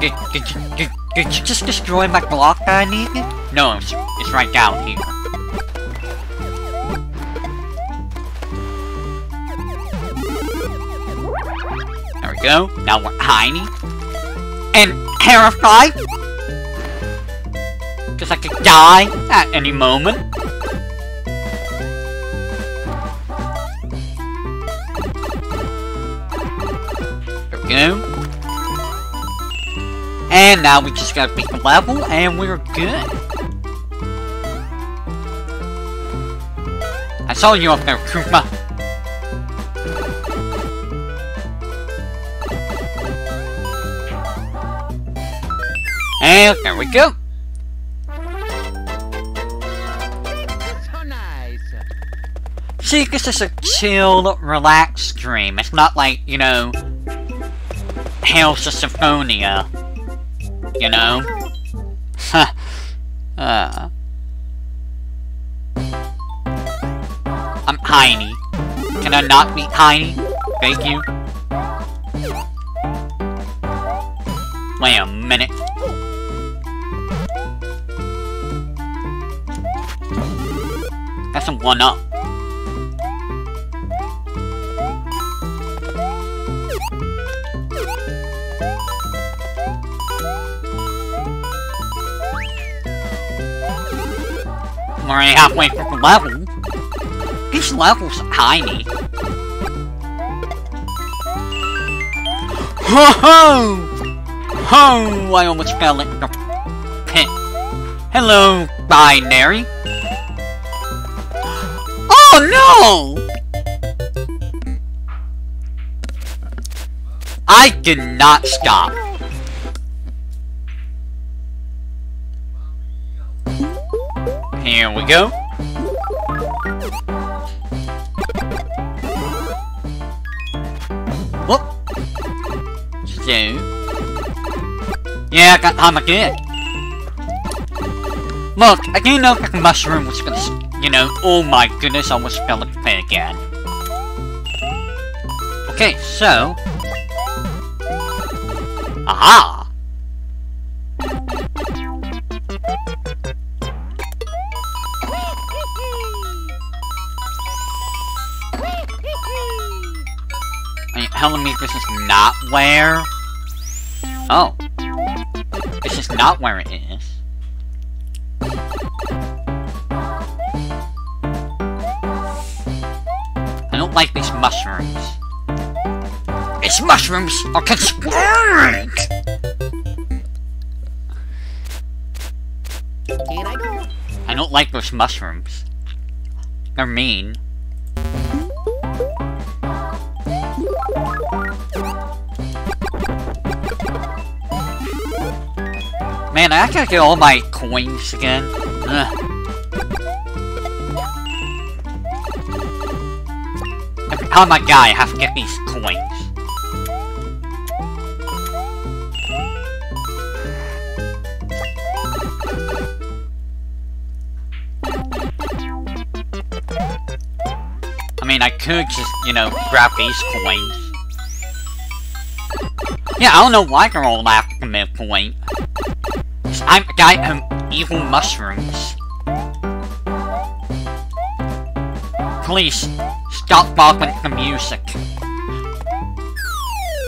Did, did, you, did, did you just destroy my block that I needed? No, it's, it's right down here. There we go. Now we're tiny. And terrified. Because I could die at any moment. There we go. And now we just gotta beat the level and we're good. I saw you up there, Koopa. And there we go. See, this is a chill, relaxed stream. It's not like, you know, Tales of Symphonia. You know? Huh. uh. Heiny. Can I not be Heiny? Thank you. Wait a minute. That's a one up. I'm already halfway through the level. These levels tiny. Ho ho! Ho! I almost fell into the pit. Hello, binary. Oh no! I did not stop. Here we go. Yeah, I got time again. Look, I didn't know the mushroom was gonna, you know, oh my goodness, I almost fell into pit again. Okay, so. Aha! Are you telling me this is not where? Oh. This just not where it is. I don't like these mushrooms. These mushrooms are conspiring! Here I go. I don't like those mushrooms. They're mean. Man, I gotta get all my coins again. Ugh. I die, I have to get these coins. I mean, I could just, you know, grab these coins. Yeah, I don't know why they're all laughing at midpoint. I'm the guy who evil mushrooms. Please, stop bopping the music.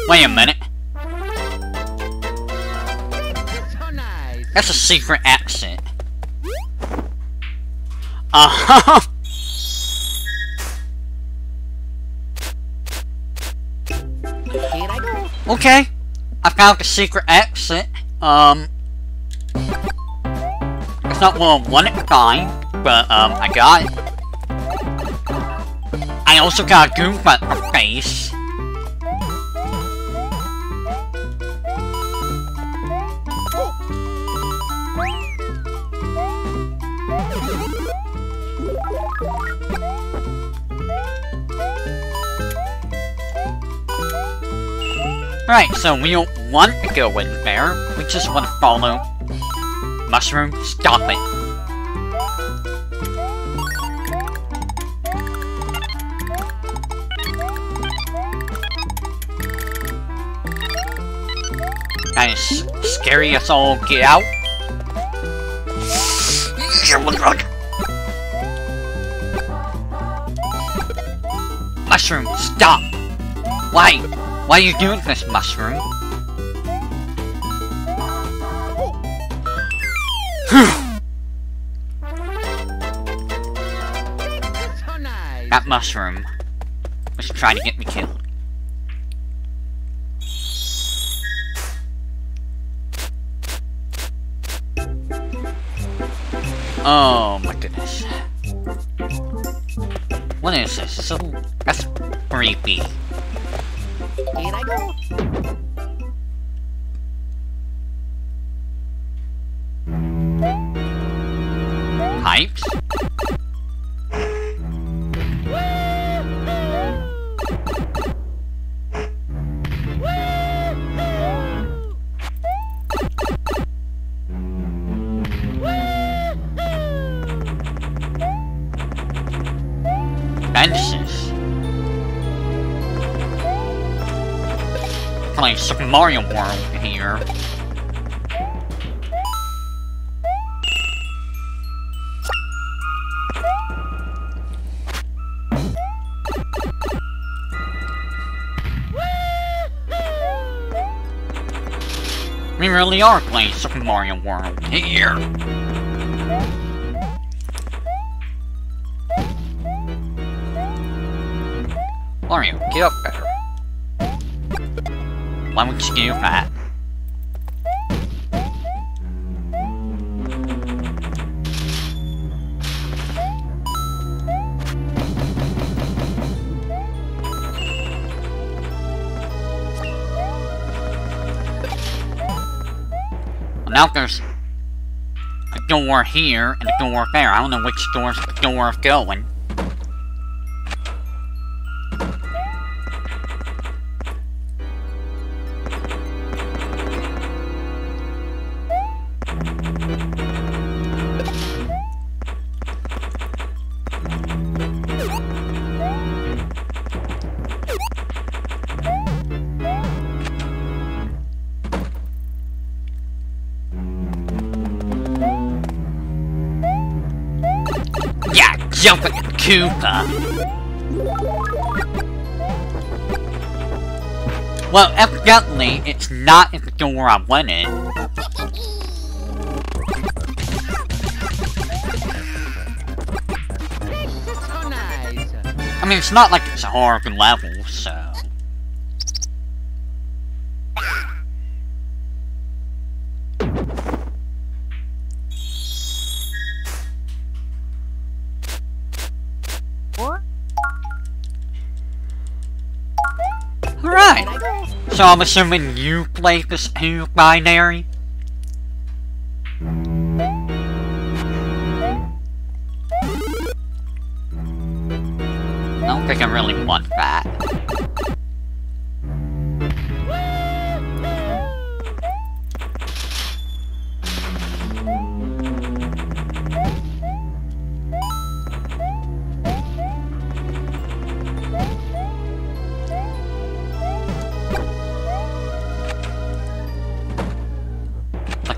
Wait a minute. That's a secret accent. Uh-huh. Okay. I found the secret exit. Um. It's not one I wanted to find, but, um, I got it. I also got a Goomba face. Right, so we don't want to go in there. We just want to follow Mushroom. Stop it. Is scary as all get out. Mushroom, stop! Why? Why are you doing this, Mushroom? That mushroom was trying to get me killed. Mario World here. We really are playing Super Mario World here. Would you? Well, now there's a door here and a door there. I don't know which door's the door of going. Koopa! Well, evidently, it's not in the door I went in. This is so nice. I mean, it's not like it's a hard level, Alright! Can I go? So I'm assuming you play this new binary? I don't think I really want that.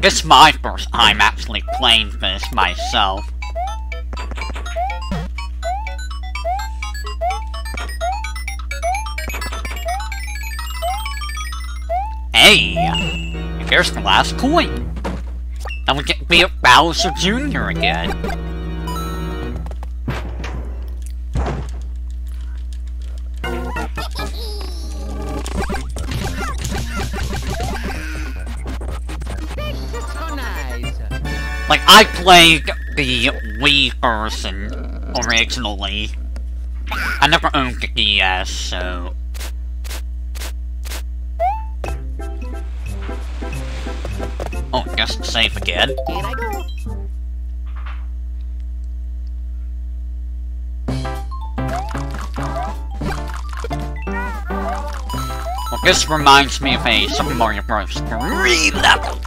This is my first time actually playing this myself. Hey! Here's the last coin! Then we get be a Bowser Jr. again. I played the Wii version originally. I never owned the DS, so... Oh, just save again. Here I go. Well, this reminds me of a Super Mario Bros. 3 level.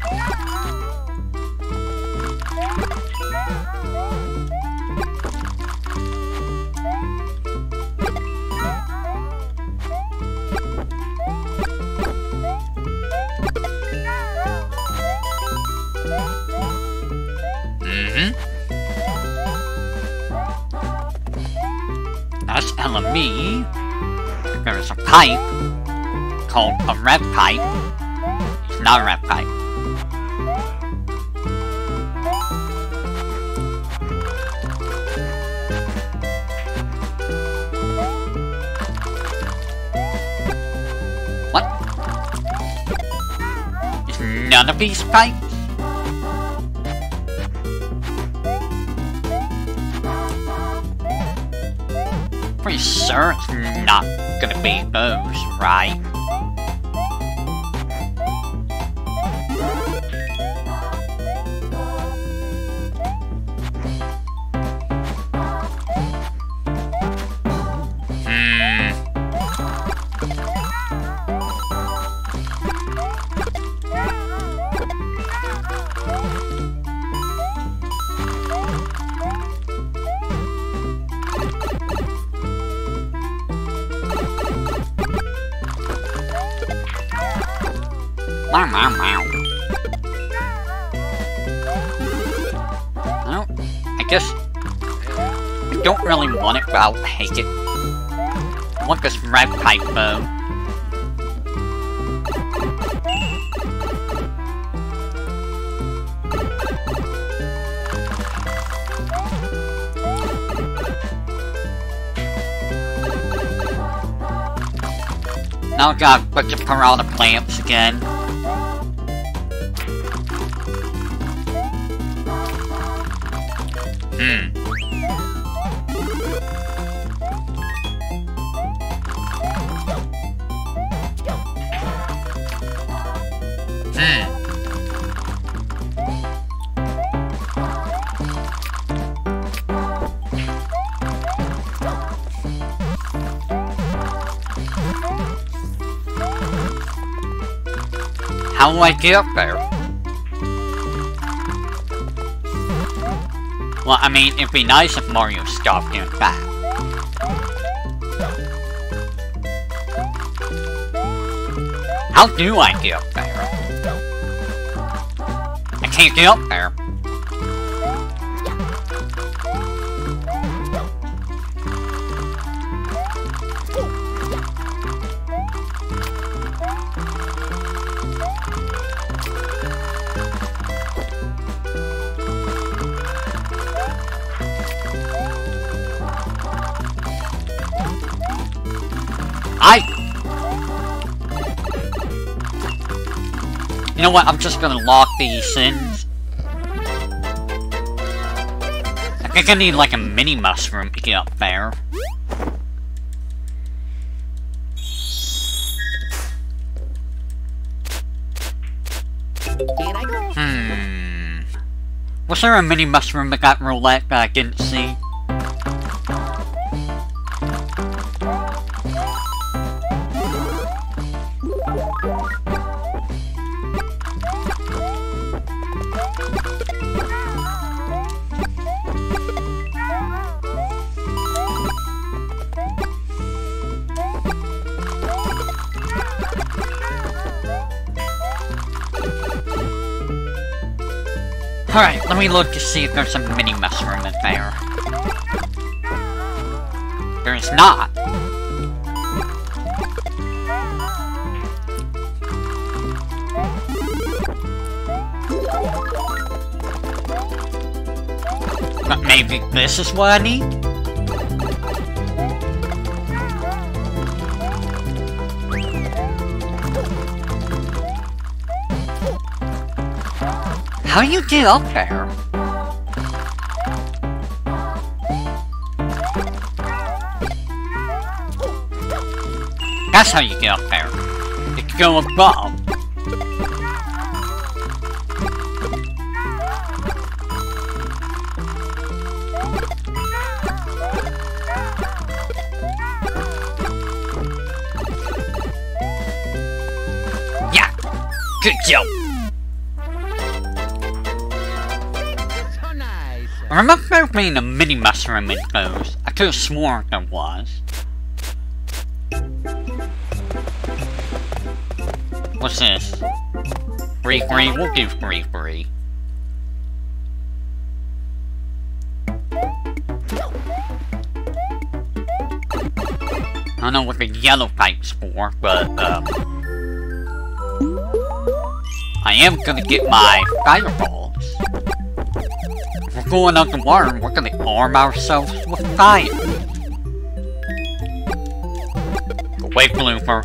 Pipe called a red pipe. It's not a red pipe. What? It's none of these pipes? Pretty sure it's not gonna be those, right? I want this red pipe though. Now I got a bunch of piranha plants again. I get up there? Well, I mean, it'd be nice if Mario stopped in back. How do I get up there? I can't get up know what, I'm just gonna lock these in. I think I need like a mini mushroom to get up there. Here I go. Hmm... Was there a mini mushroom that got roulette that I didn't see? Alright, let me look to see if there's a mini mushroom in there. There is not. But maybe this is what I need? How do you get up there? That's how you get up there. You go above. I there being a mini mushroom in those. I could have sworn there was. What's this? Free free? We'll do free free. I don't know what the yellow pipe's for, but, um... I am gonna get my fireballs. Going underwater, we're gonna arm ourselves with fire. Away, Blooper.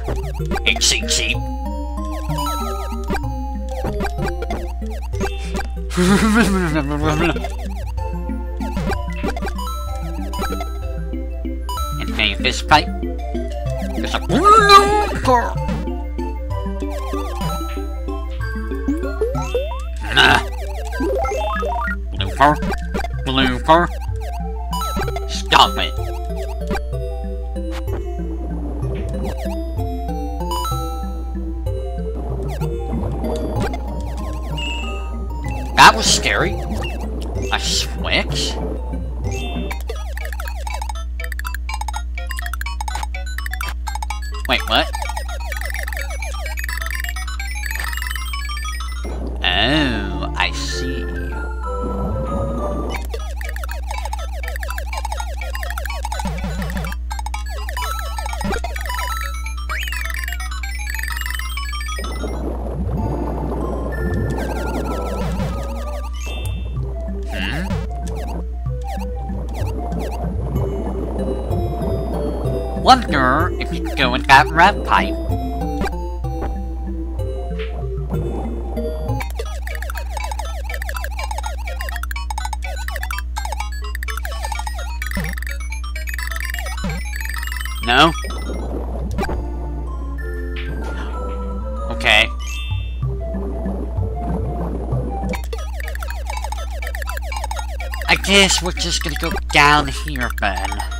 Ain't cheap cheap. and pay this pipe. There's a blooper. Nah. Blooper. Stop it. That was scary. That pipe. No? Okay. I guess we're just gonna go down here then.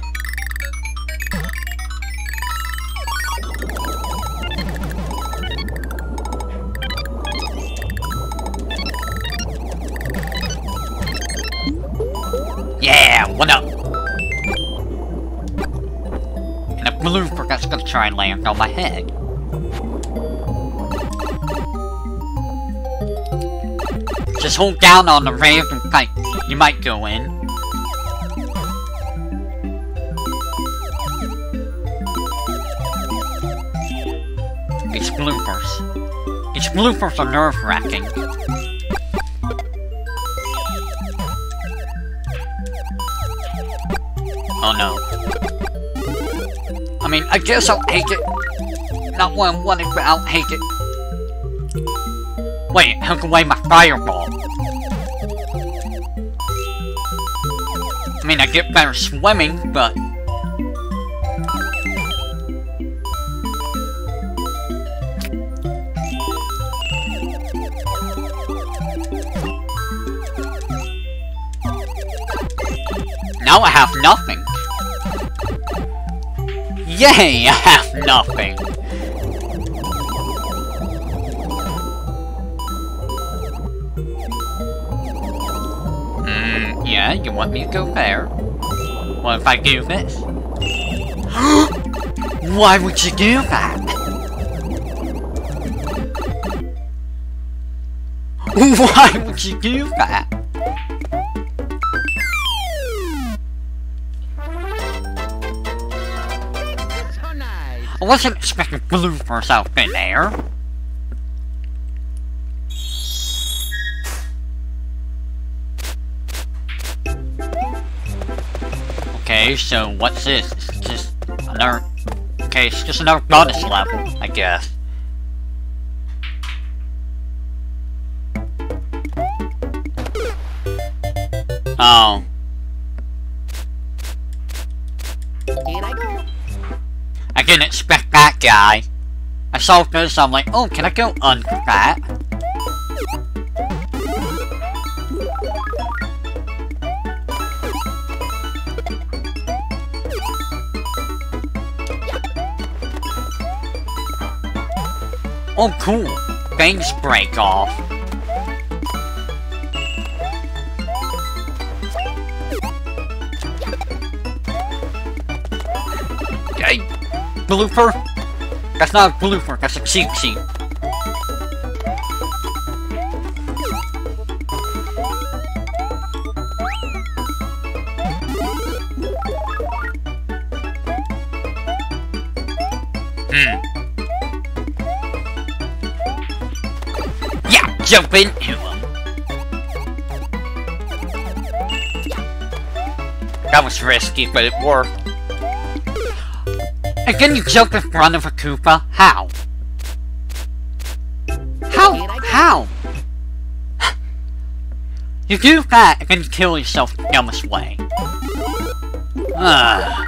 Try and land on my head. Just hold down on the random pipe. You might go in. It's bloopers. It's bloopers are nerve-wracking. I guess I'll take it. Not what I wanted, but I'll take it. Wait, took away my fireball. I mean, I get better swimming, but... Now I have nothing. Yay, I have nothing. Mm, yeah, you want me to go there? What if I do this? Why would you do that? Why would you do that? Wasn't expecting bloopers out in there. Okay, so what's this? It's just another... Okay, it's just another bonus level, I guess. Oh. That guy. I saw this, I'm like, oh, can I go under that? Oh, cool. Things break off. Blooper? That's not a blooper, that's a Cheep Cheep. Hmm. Yeah, jump him. That was risky, but it worked. Can you jump in front of a Koopa? How? How? How? You do that and then kill yourself the dumbest way. Ugh.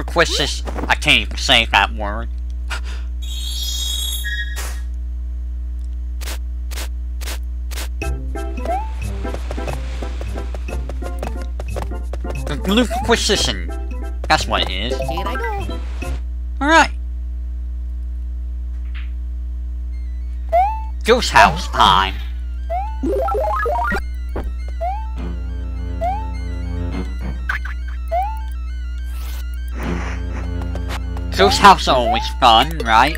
Perquisition. I can't even say that word. Perquisition. That's what it is. Here I go. Alright. Ghost House time. Ghost house always fun, right?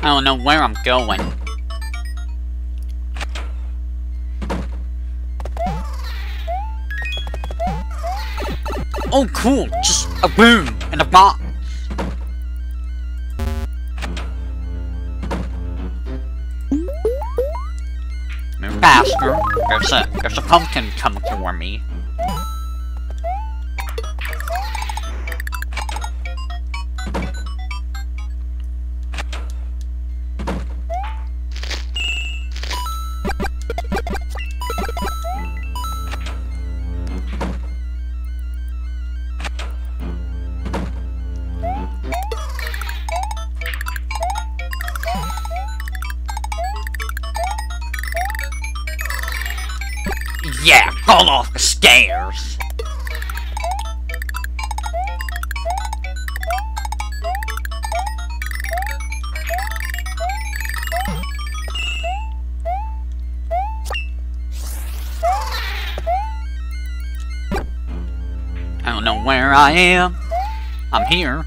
I don't know where I'm going. Oh cool, just a boom and a box. Move faster. There's a there's a pumpkin coming for me. I am. I'm here.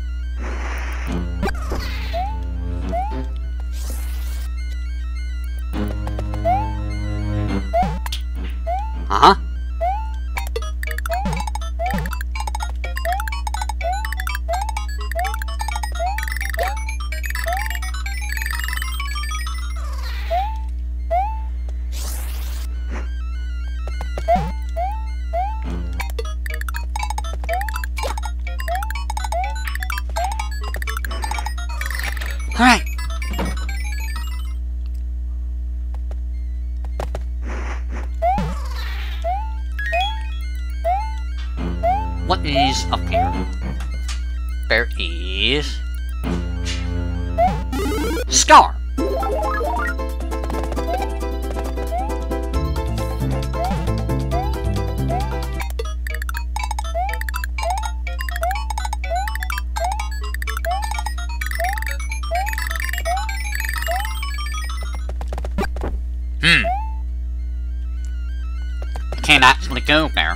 Hmm. Can't actually go there.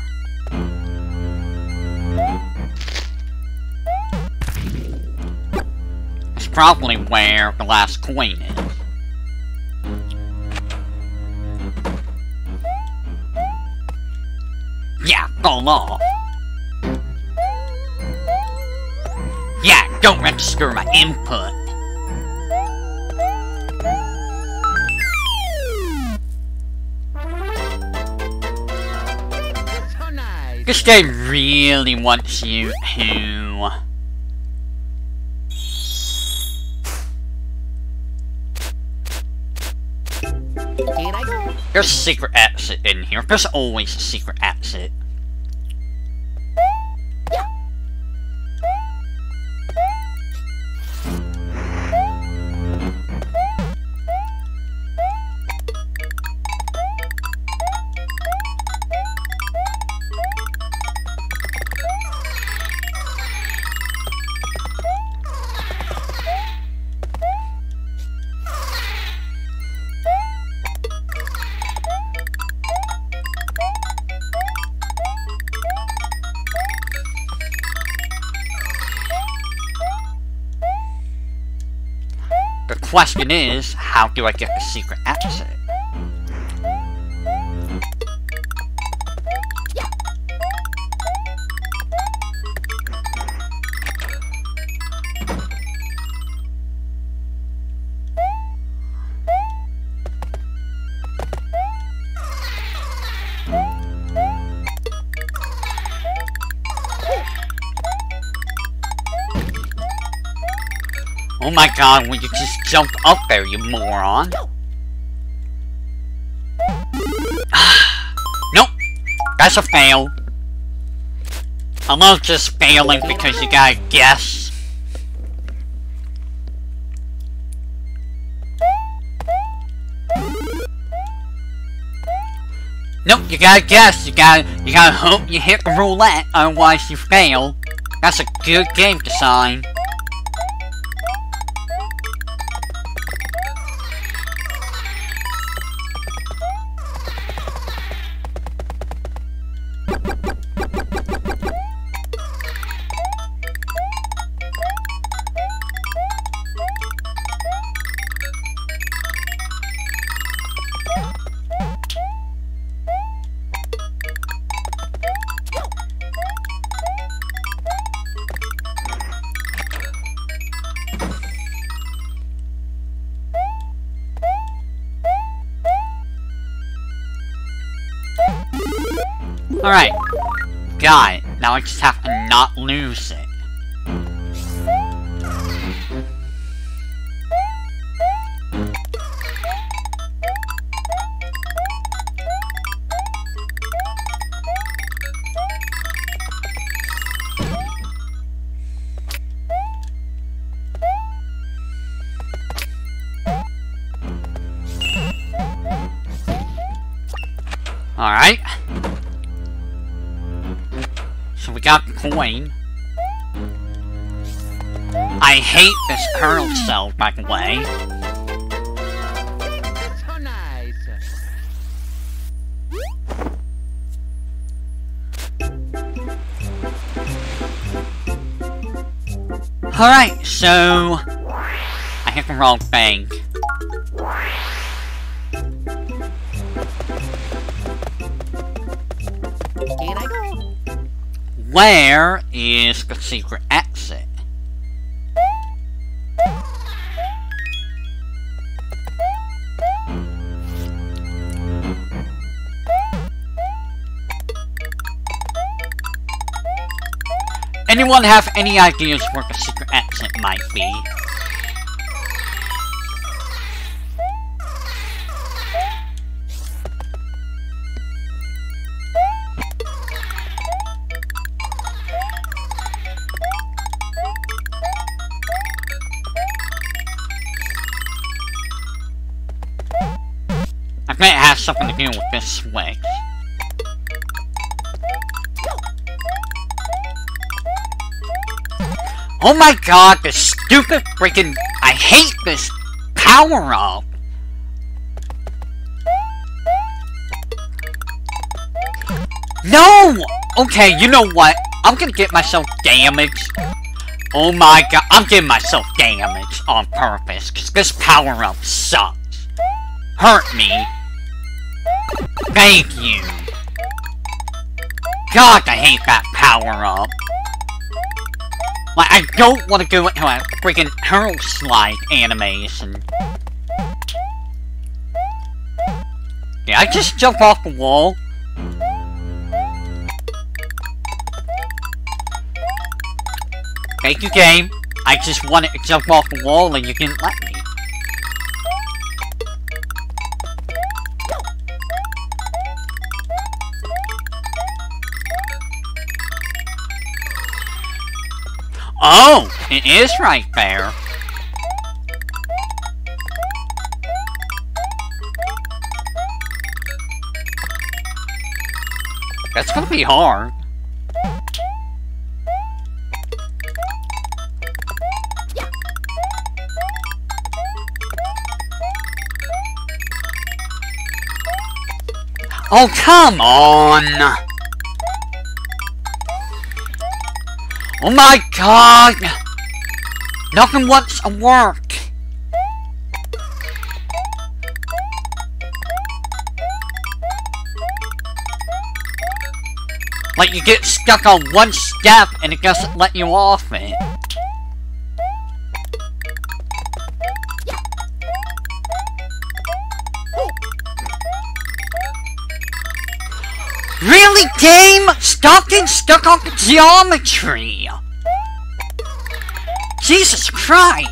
It's probably where the last coin is. Yeah, fall off. Yeah, don't register my input. This game really wants you to... Here I go. There's a secret exit in here. There's always a secret exit. Question is, how do I get the secret exit? My god, will you just jump up there, you moron? nope. That's a fail. I love just failing because you gotta guess. Nope, you gotta guess. You gotta, you gotta hope you hit the roulette, otherwise you fail. That's a good game design. Got it. Now Alright, so... I hit the wrong thing. Here I go. Where is the secret exit? Anyone have any ideas where the might be? I it has something to do with this switch. Oh my god, this stupid freaking... I hate this power-up! No! Okay, you know what? I'm gonna get myself damaged. Oh my god, I'm getting myself damaged on purpose, because this power-up sucks. Hurt me. Thank you. God, I hate that power-up. Like, I don't want to go into a freaking hurl slide animation. Yeah, I just jump off the wall. Thank you, game. I just wanted to jump off the wall and you didn't let me. Oh, it is right there. That's gonna be hard. Oh, come on! Oh my god! Nothing wants to work! Like you get stuck on one step and it doesn't let you off it. Really, game? Stop getting stuck on geometry! Jesus Christ!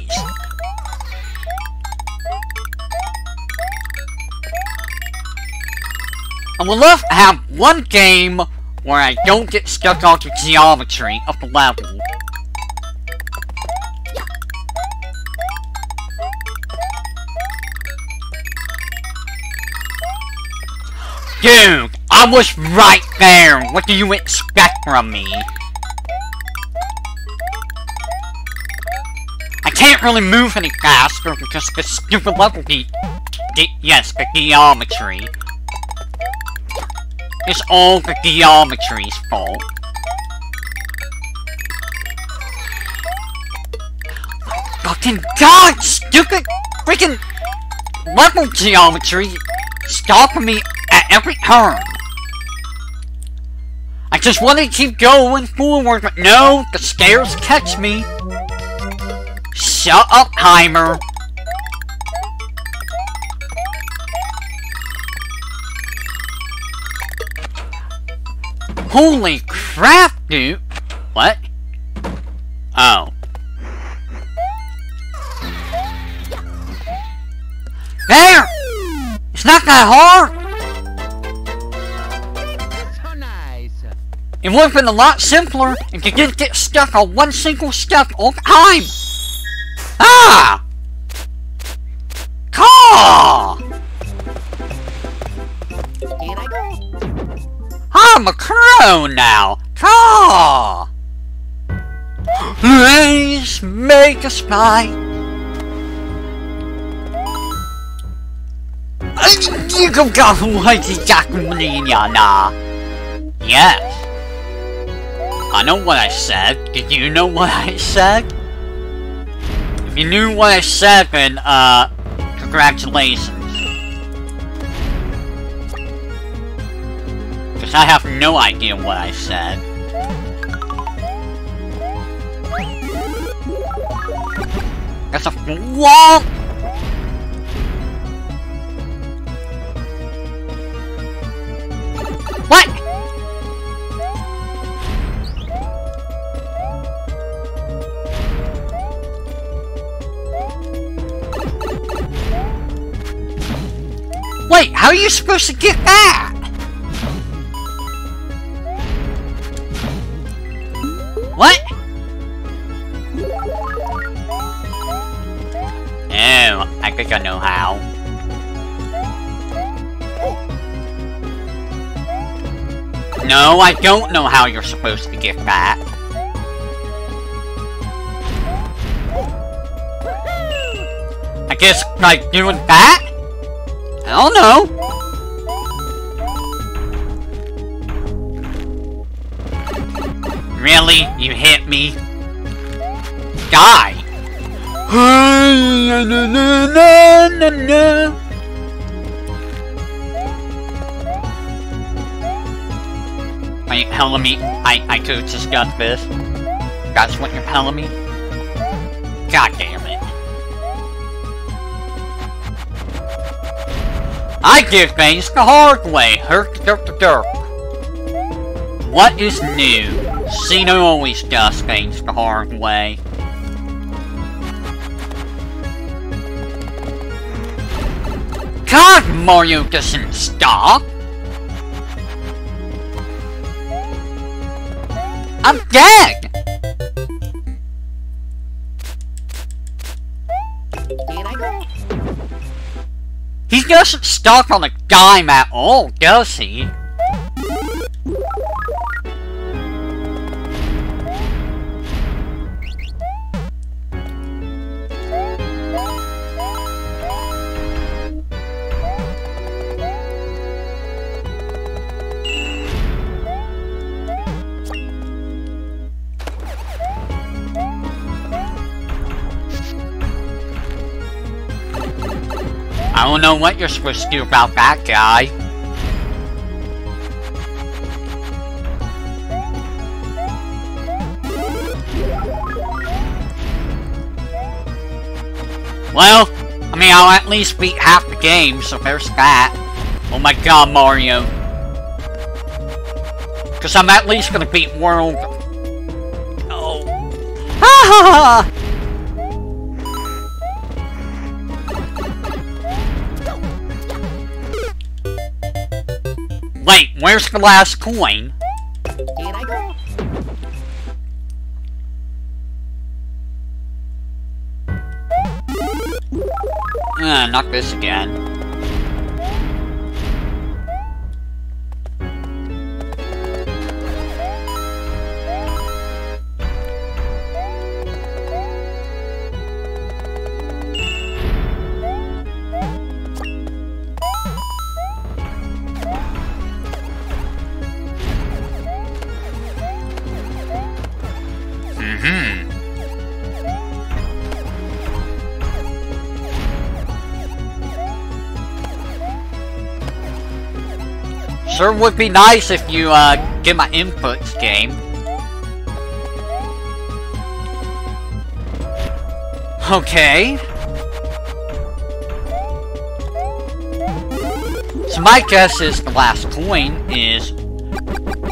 I would love to have one game where I don't get stuck on the geometry of the level. Dude, I was right there! What do you expect from me? Can't really move any faster because the stupid level the, the yes, the geometry. It's all the geometry's fault. Fucking god, stupid freaking level geometry stopping me at every turn. I just want to keep going forward, but no, the stairs catch me. Shut up, timer. Holy crap, dude! What? Oh. There! It's not that hard! It would have been a lot simpler if you didn't get stuck on one single step all the time! Ah! Caw! Here I go. I'm a crow now! Caw! Let's make a spy! You can go whitey jack na. Yes. I know what I said. Did you know what I said? If you knew what I said, then, uh, congratulations. Because I have no idea what I said. That's a wall! What? Wait, how are you supposed to get that? What? Oh, I think I know how. No, I don't know how you're supposed to get that. I guess, like, doing that? Oh, I don't. Really? You hit me? Die! Are you telling me I, I could just got this? That's what you're telling me? God damn it. I give things the hard way. Herk derp derp. What is new? Xeno always does things the hard way. God, Mario doesn't stop! I'm dead! Here I go. He doesn't stop on a dime at all, does he? Don't know what you're supposed to do about that guy. Well, I mean, I'll at least beat half the game, so there's that. Oh my god, Mario. Because I'm at least gonna beat World... Oh. Ha ha ha! Where's the last coin? Here I go. Uh, not this again. Sure would be nice if you, uh, get my inputs, game. Okay. So my guess is the last coin is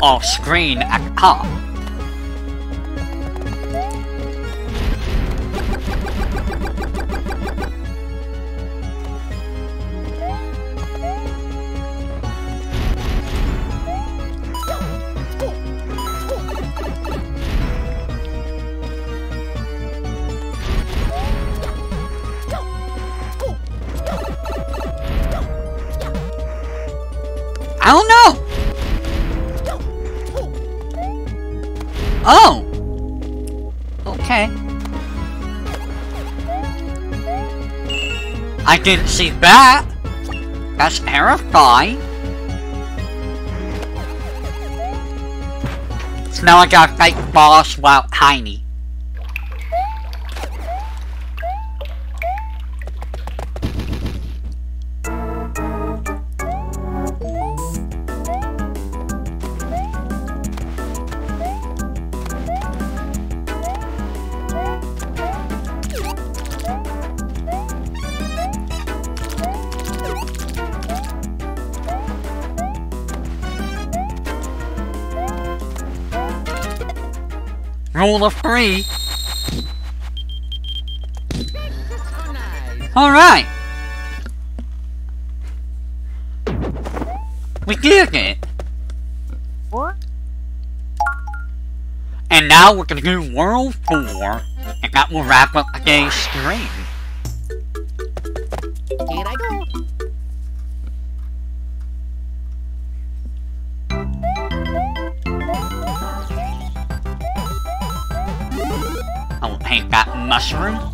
off screen at the top. Didn't see that. That's terrifying. So now I gotta fight boss while tiny. Alright. We did it. What? And now we're gonna do World 4, and that will wrap up today's stream. Here I go. I will take that mushroom.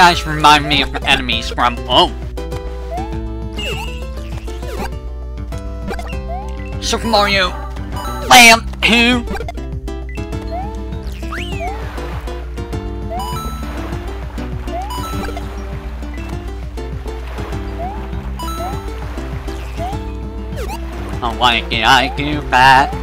Guys remind me of enemies from Oh. Super Mario Land 2. Oh, why can I do that?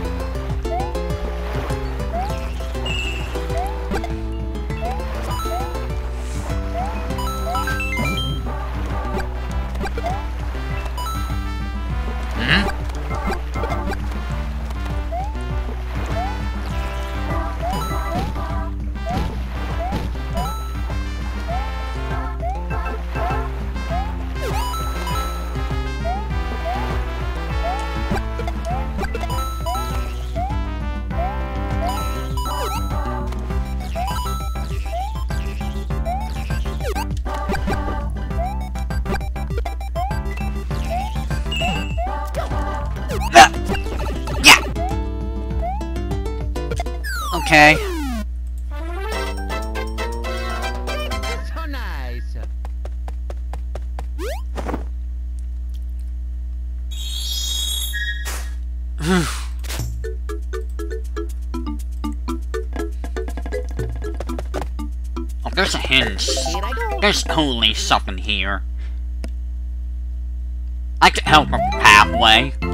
There's a hint. Here I go. There's totally something here. I can help up the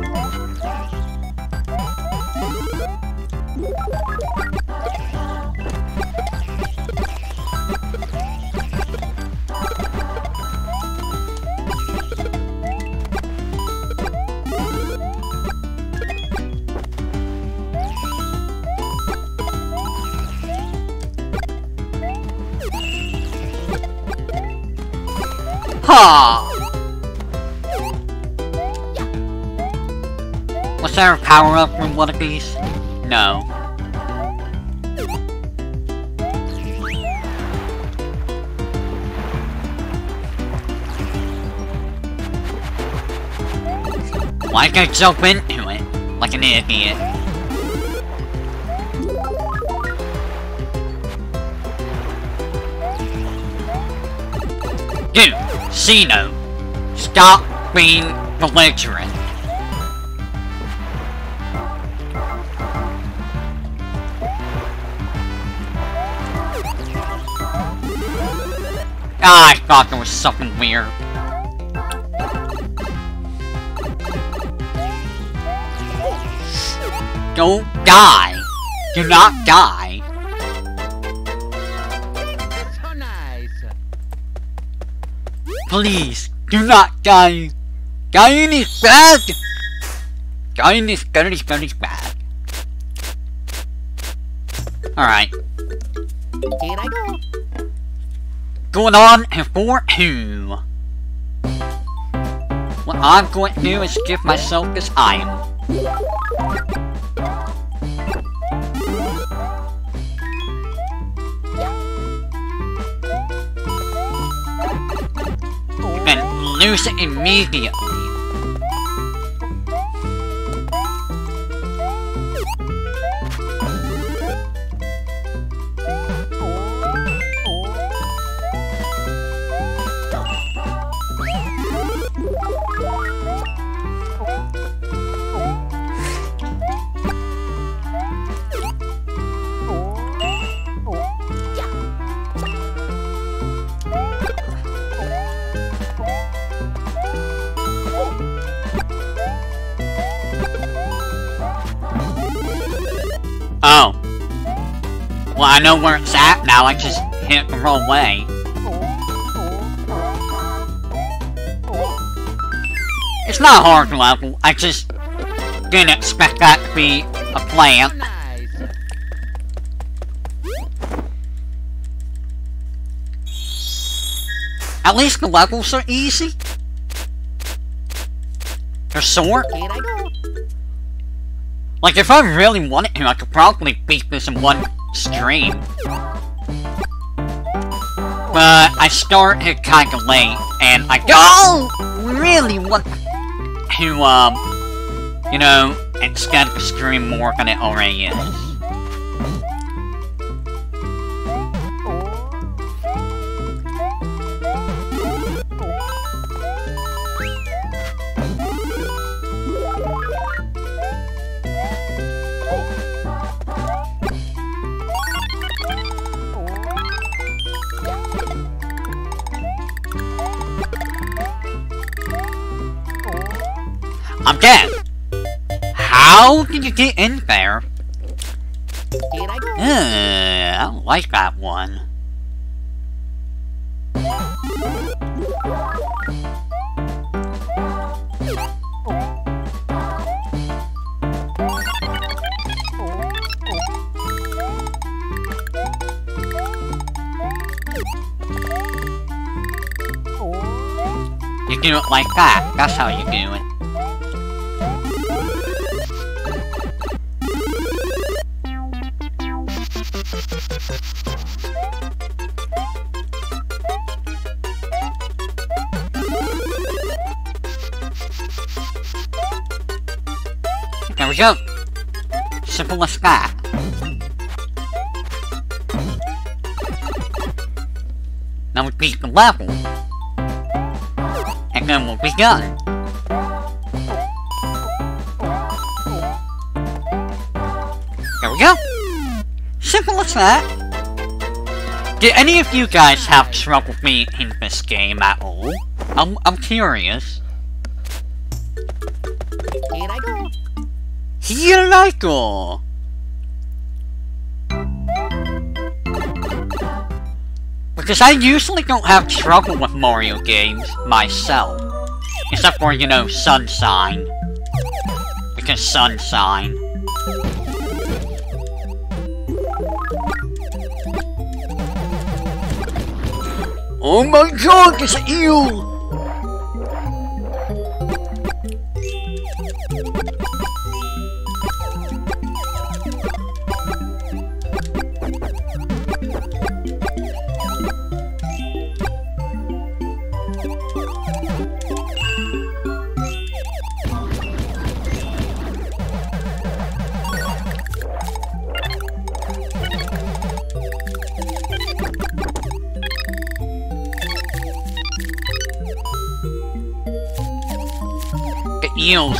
Was there a power up from one of these? No. Why can't I jump into it? Like an idiot. You, Xeno, stop being belligerent. Something weird. Don't die! Do not die! So nice. Please, do not die! Dying is bad! Dying is very, very bad. Alright, going on to 4-2. What I'm going to do is give myself this item. And lose it immediately. I know where it's at now, I just hit the wrong way. It's not a hard level, I just didn't expect that to be a plant. At least the levels are easy. They're. Here Like, if I really wanted to, I could probably beat this in one stream. But I started kinda late, and I don't really want to, um, you know, extend the stream more than it already is. Get in there? Here I go. I don't like that one. You do it like that. That's how you do it. Simple as that. Now we beat the level. And then we'll be done. There we go. Simple as that. Did any of you guys have trouble with me in this game at all? I'm, I'm curious. Here I go. Here I go. Because I usually don't have trouble with Mario games myself. Except for, you know, Sunshine. Because Sunshine. Oh my god, it's eel!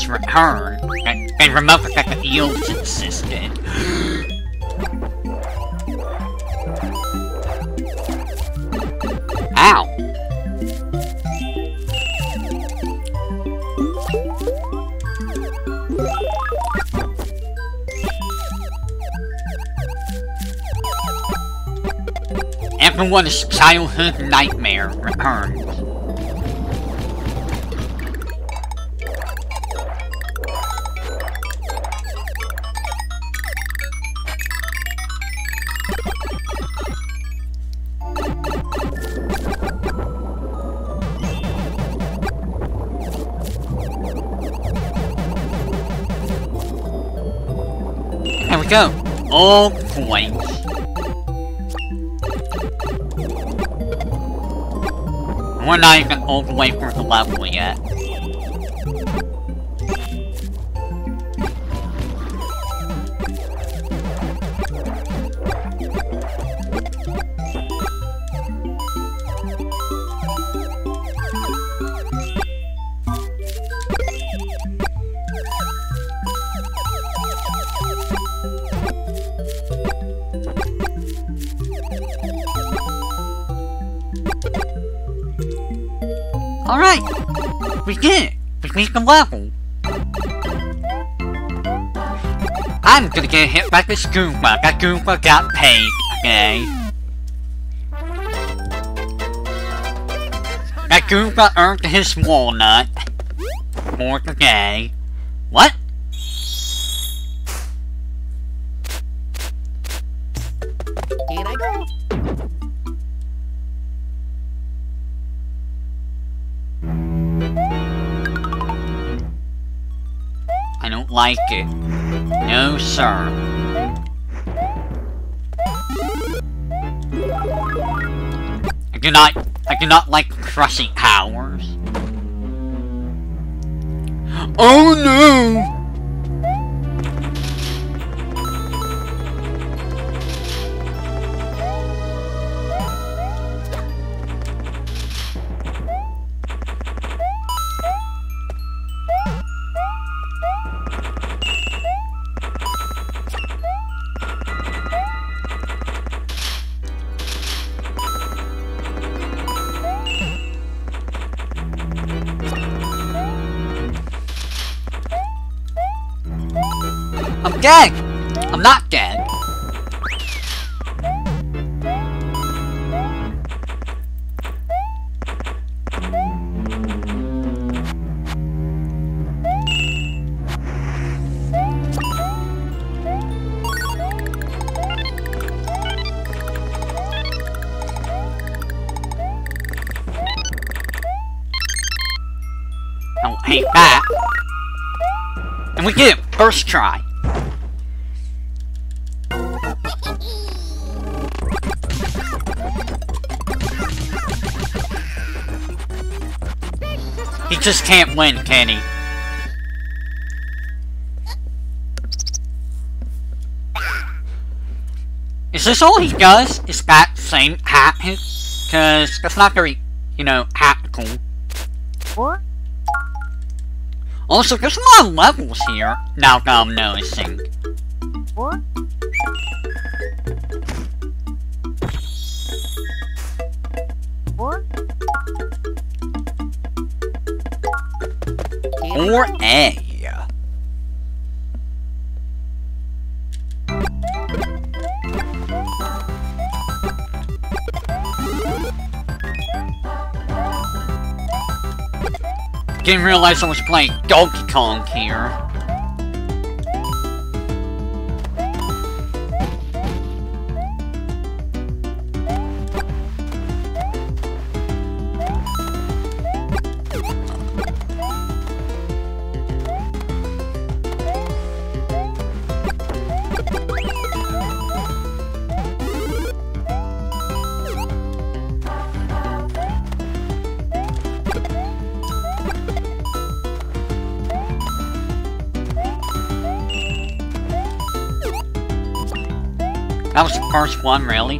Return. and, they remember that the existed. Ow! Everyone's childhood nightmare returns. Go. All. We're not even all the way through the level yet. Level! I'm gonna get hit by the Goomba. That Goomba got paid, okay? That Goomba earned his walnut for today. Like it. No, sir. I do not. I do not like crushing powers. Oh no! Dead! I'm not dead. I hate that. And we get it first try. Just can't win, can he? Is this all he does? Is that same hat? Because that's not very, you know, tactical. What? Also, there's a lot of levels here, now that I'm noticing. What? What? Didn't realize I was playing Donkey Kong here. That was the first one, really.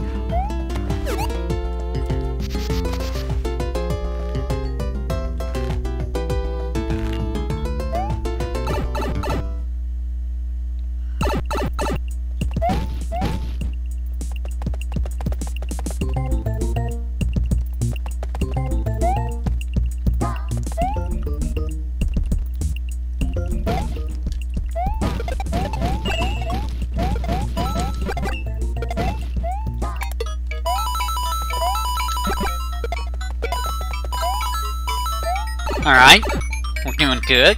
Good.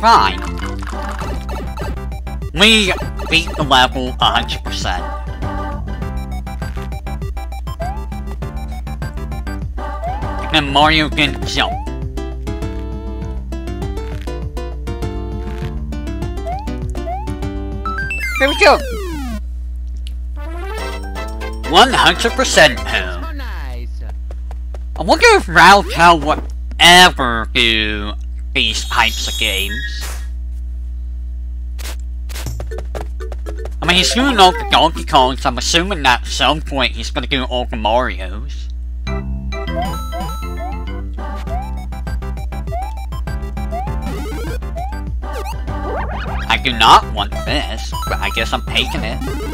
Fine. We beat the level 100%. And Mario can jump. There we go! 100% home. I wonder if Rattlecow would ever do these types of games. I mean, he's doing all the Donkey Kongs, I'm assuming that at some point he's gonna do all the Marios. I do not want this, but I guess I'm taking it.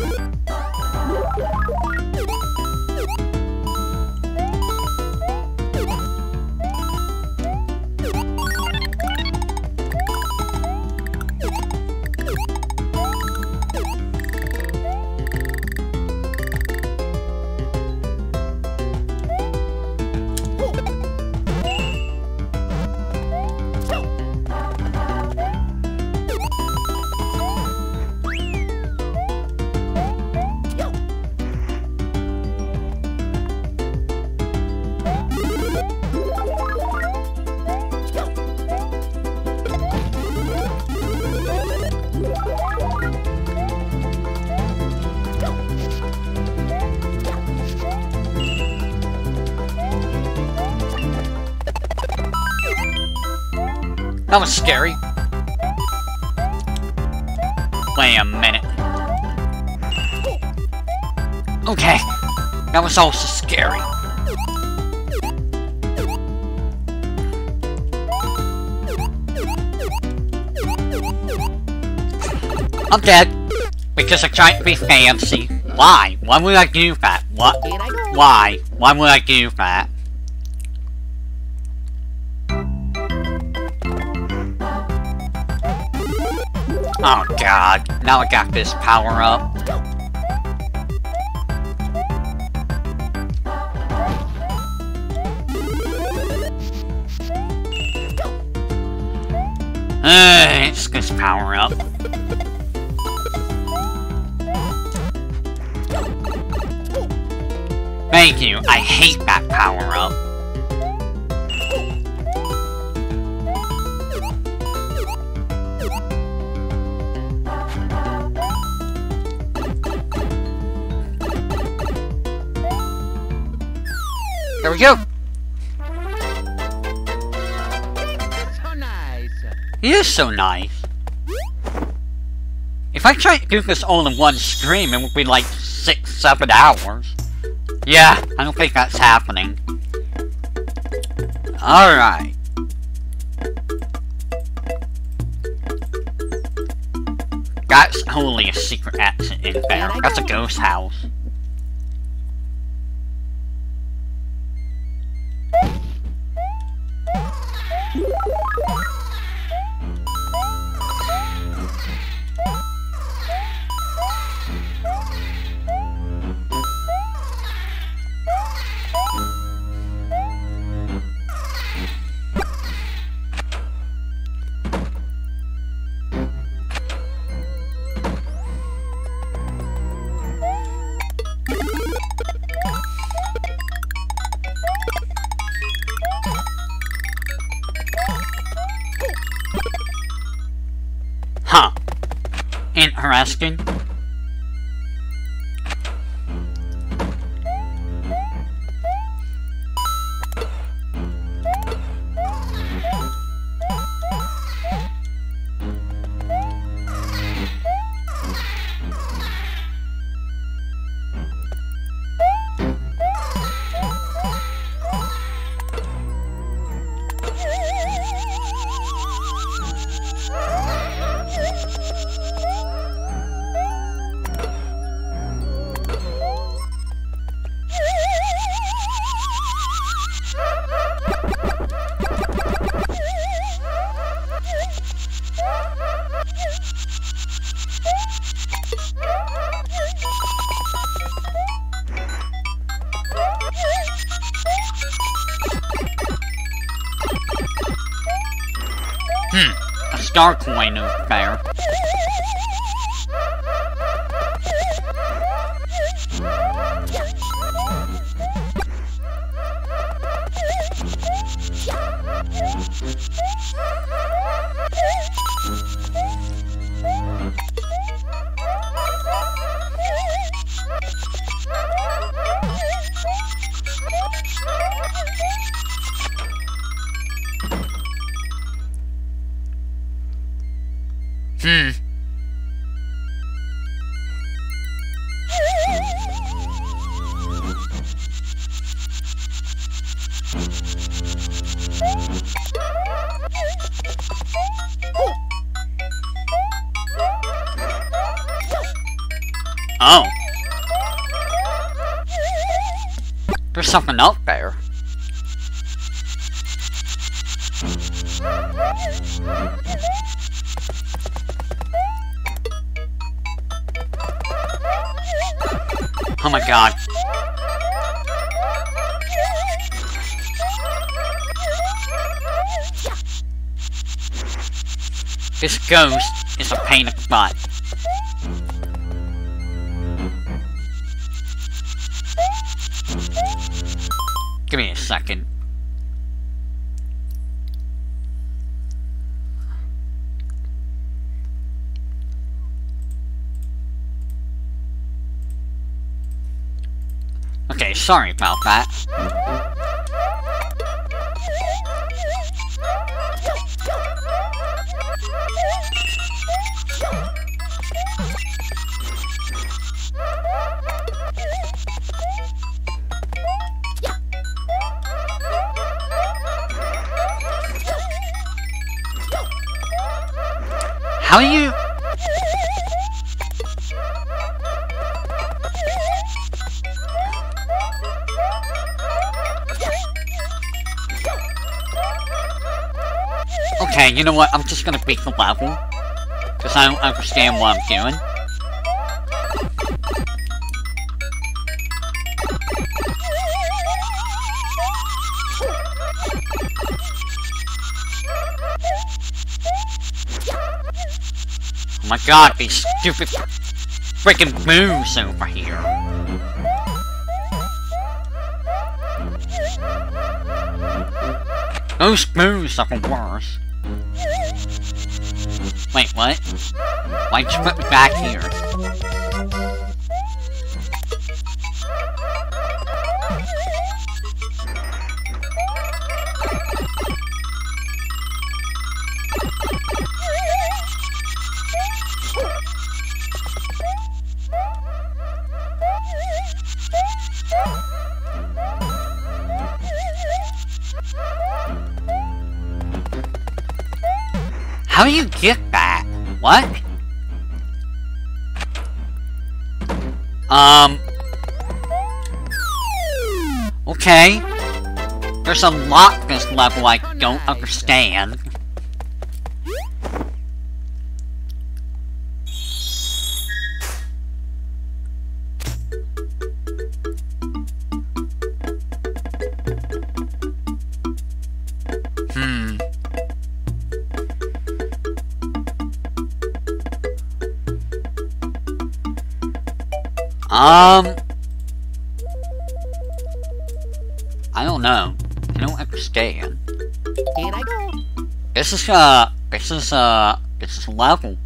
Scary. Wait a minute. Okay. That was also scary. I'm dead. Because I tried to be fancy. Why? Why would I do that? What? Why? Why would I do that? Oh god, now I got this power up. Uh, it's this power up. Thank you, I hate that power is so nice. If I try to do this all in one stream, it would be like six, seven hours. Yeah, I don't think that's happening. Alright. That's only a secret exit in there. That's a ghost house. her asking? Star coin something out there. Oh my god. This ghost is a pain in the butt. Sorry about you know what? I'm just gonna beat the level. Because I don't understand what I'm doing. Oh my god, these stupid freaking moves over here. Those moves are the worst. What? Why'd you put me back here? There's a lot this level I don't understand. This is, uh, this is, uh, this is level.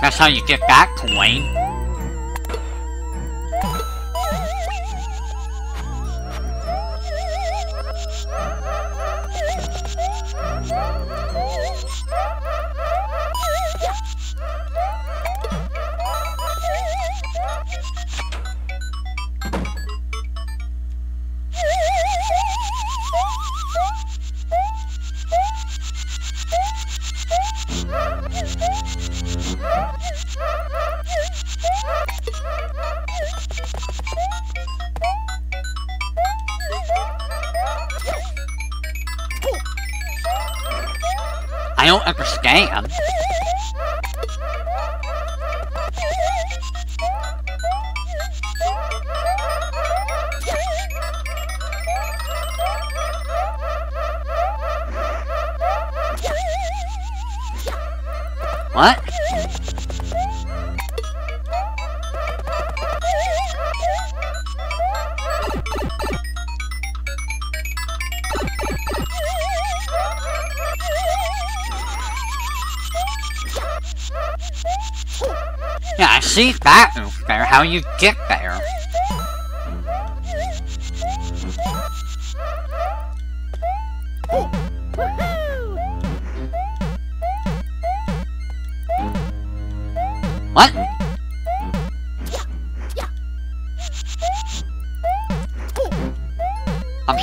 That's how you get that coin. Don't.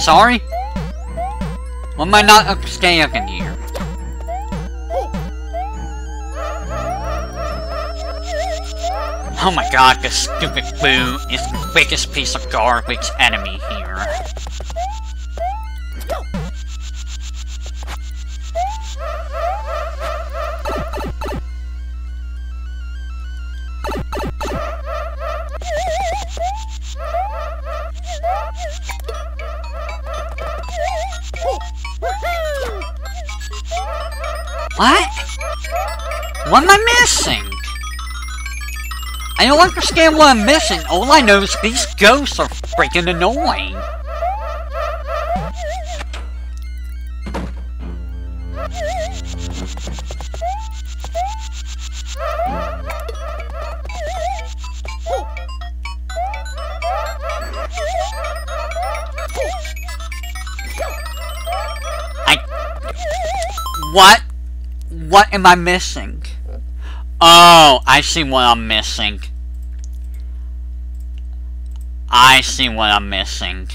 Sorry? What am I not understanding here? Oh my god, this stupid Boo is the biggest piece of garbage enemy here. I don't understand what I'm missing. All I know is these ghosts are freaking annoying. What? What am I missing? Oh, I see what I'm missing. I see what I'm missing.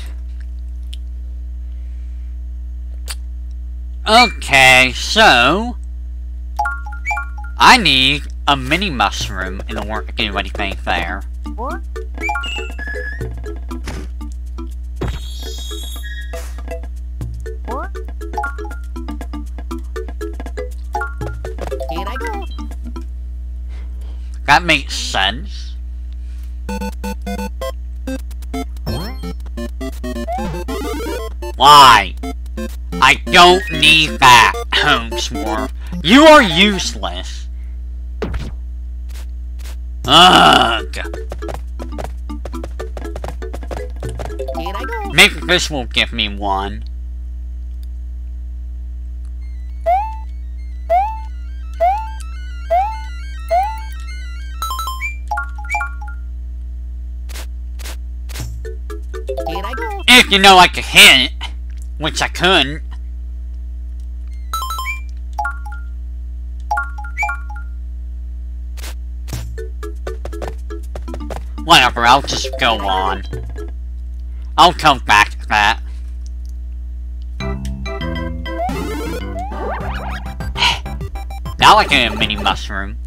Okay, so... I need a mini mushroom in order to do anything there. What? What? Here I go. That makes sense. Why? I don't need that, Holmesworth. You are useless. Ugh. Here I go. Maybe this will give me one. Here I go. If you know I could hit it, which I couldn't. Whatever, I'll just go on. I'll come back to that. now I get a mini mushroom.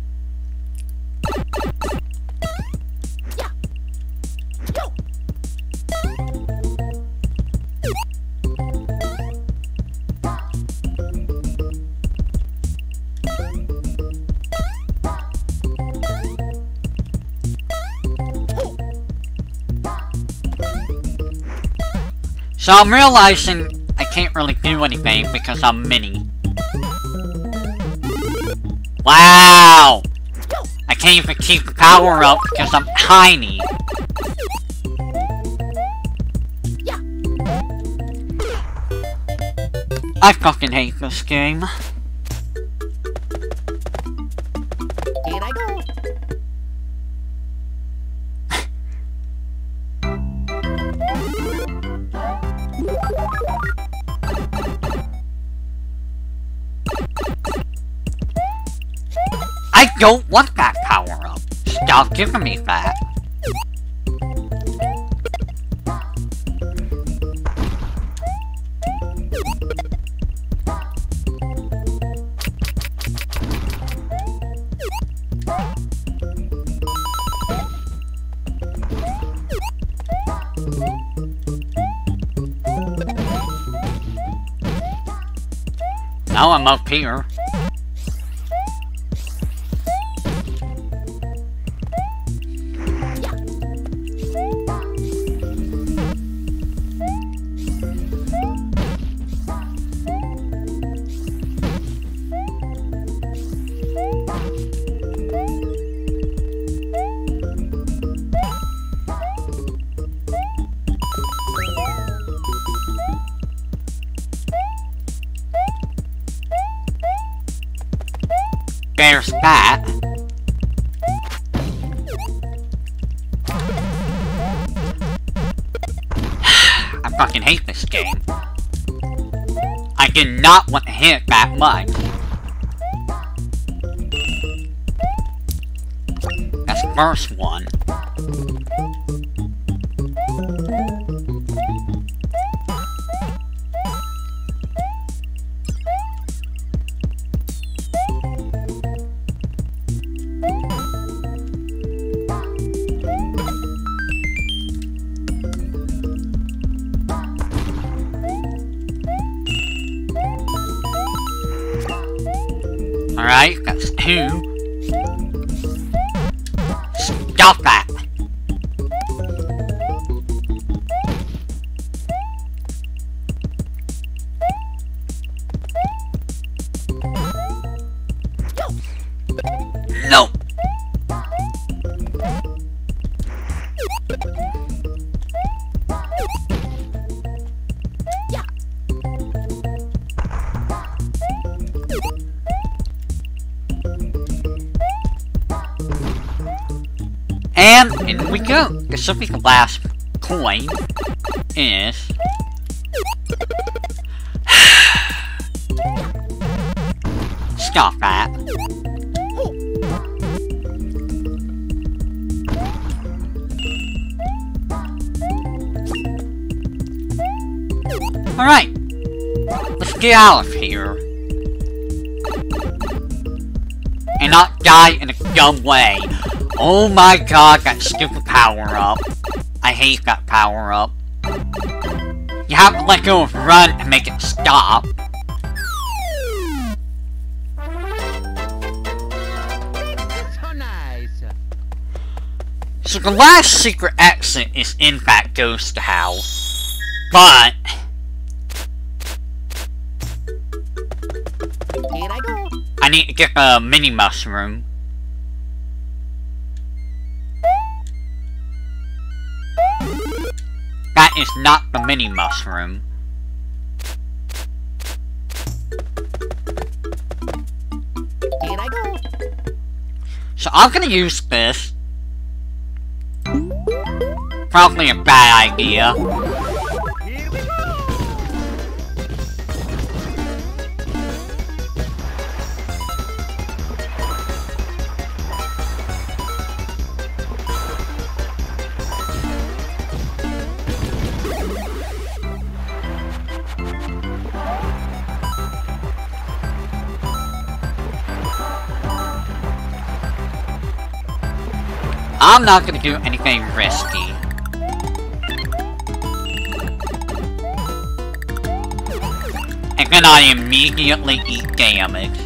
So I'm realizing I can't really do anything because I'm mini. Wow! I can't even keep the power up because I'm tiny. I fucking hate this game. Don't want that power up. Stop giving me that. Now I'm up here. Not want to hit that much. That's the first in we go. The be last coin is Stop that. Alright. Let's get out of here. And not die in a dumb way. Oh my god, that stupid power up. I hate that power up. You have to let go of run and make it stop. So nice. So the last secret exit is in fact Ghost House. But Here I go. I need to get a mini mushroom. Is not the mini mushroom. I go. So I'm gonna use this. Probably a bad idea. I'm not gonna do anything risky. And then I immediately eat damage.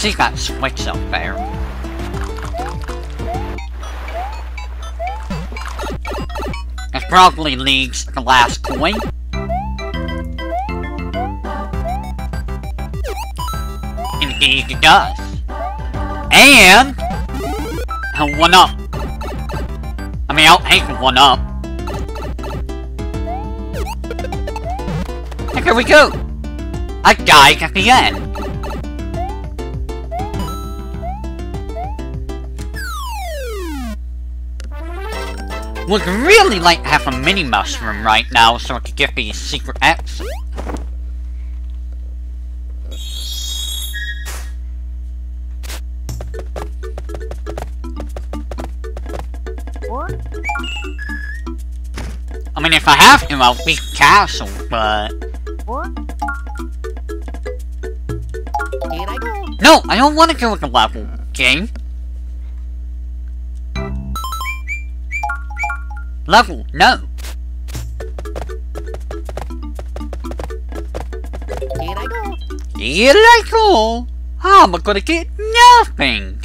See that switch up there. It probably leads to the last coin. Indeed it does. And a one up. I mean, I'll take one up. And here we go. I died at the end. Would really like to have a mini mushroom right now so I could get the secret exit. I mean, if I have to, I'll beat Castle, but... What? Here I go. No, I don't want to go with the level, game. Level, no. Here I go. Here I go. Ah, I'm gonna get nothing.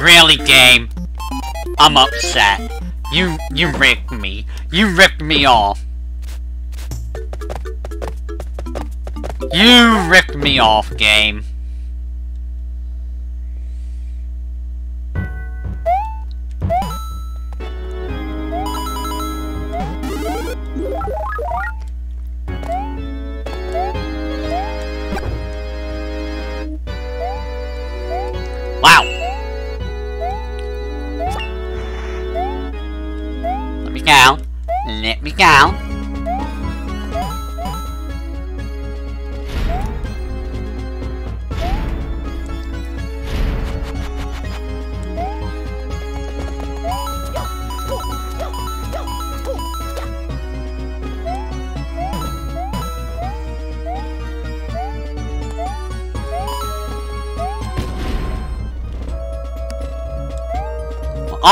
Really, game? I'm upset. You, you ripped me. You ripped me off. You ripped me off, game.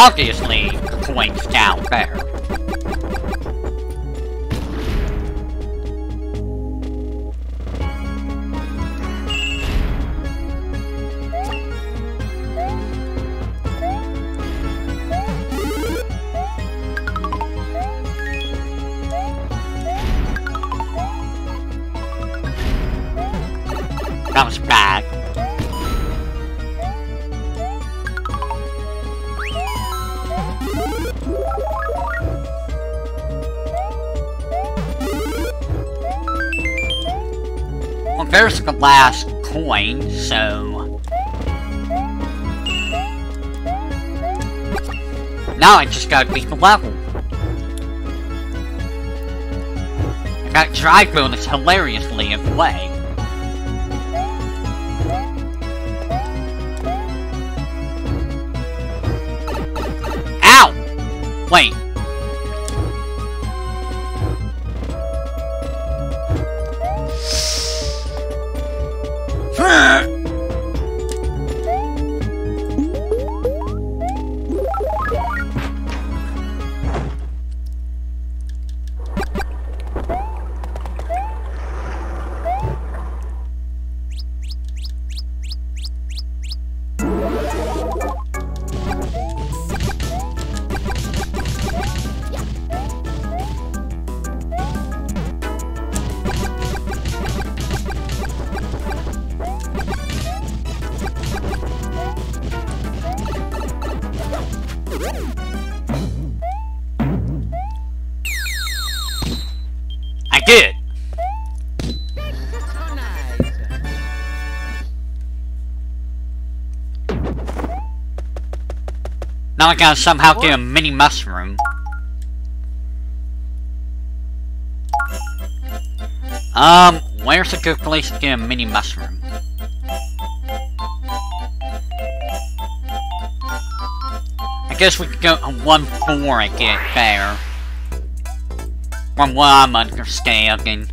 Obviously, coin's down there. There's the last coin, so... Now I just gotta beat the level. I got drive bonus hilariously in the Now I gotta somehow get a mini mushroom. Um, where's a good place to get a mini mushroom? I guess we could go on one floor and get there. From what I'm understanding.